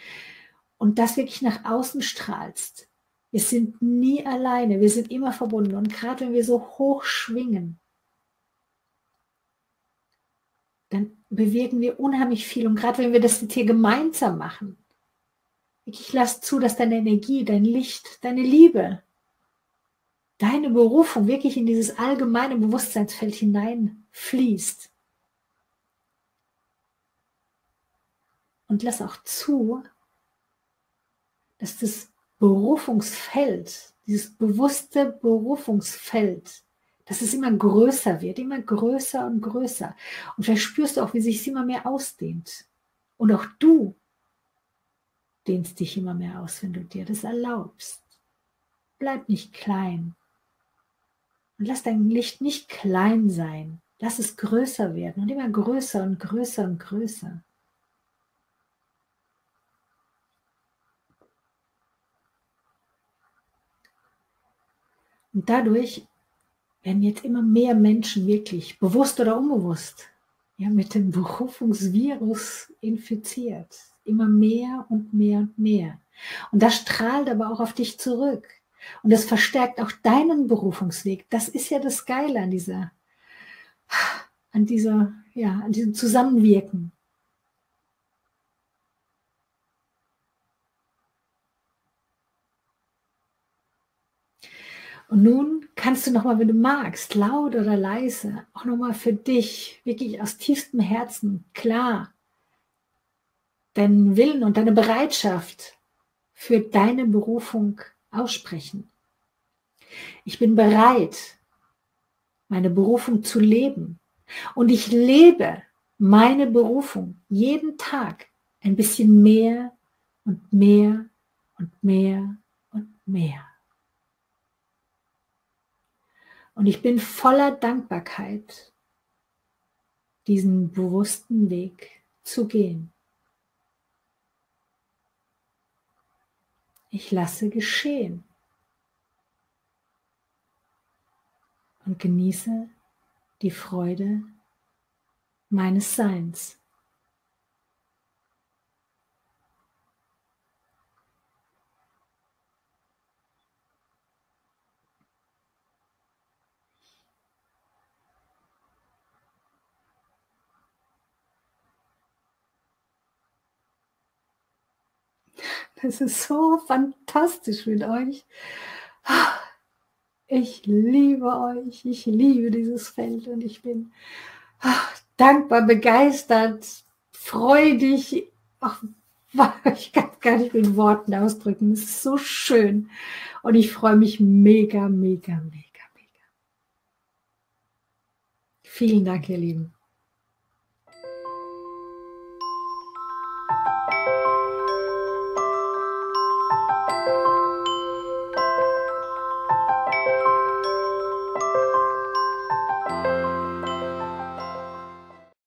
A: und das wirklich nach außen strahlst. Wir sind nie alleine, wir sind immer verbunden. Und gerade wenn wir so hoch schwingen, dann bewirken wir unheimlich viel. Und gerade wenn wir das jetzt hier gemeinsam machen, ich lass zu, dass deine Energie, dein Licht, deine Liebe, deine Berufung wirklich in dieses allgemeine Bewusstseinsfeld hineinfließt. Und lass auch zu, dass das Berufungsfeld, dieses bewusste Berufungsfeld, dass es immer größer wird, immer größer und größer. Und vielleicht spürst du auch, wie sich es immer mehr ausdehnt. Und auch du dehnst dich immer mehr aus, wenn du dir das erlaubst. Bleib nicht klein. Und lass dein Licht nicht klein sein. Lass es größer werden und immer größer und größer und größer. Und dadurch werden jetzt immer mehr Menschen wirklich, bewusst oder unbewusst, ja, mit dem Berufungsvirus infiziert. Immer mehr und mehr und mehr. Und das strahlt aber auch auf dich zurück. Und das verstärkt auch deinen Berufungsweg. Das ist ja das Geile an dieser, an dieser, ja, an diesem Zusammenwirken. Und nun kannst du nochmal, wenn du magst, laut oder leise, auch nochmal für dich, wirklich aus tiefstem Herzen, klar, deinen Willen und deine Bereitschaft für deine Berufung aussprechen. Ich bin bereit, meine Berufung zu leben. Und ich lebe meine Berufung jeden Tag ein bisschen mehr und mehr und mehr und mehr. Und ich bin voller Dankbarkeit, diesen bewussten Weg zu gehen. Ich lasse geschehen und genieße die Freude meines Seins. Das ist so fantastisch mit euch. Ich liebe euch. Ich liebe dieses Feld und ich bin dankbar, begeistert, freudig. Ich kann es gar nicht mit Worten ausdrücken. Es ist so schön. Und ich freue mich mega, mega, mega, mega. Vielen Dank, ihr Lieben.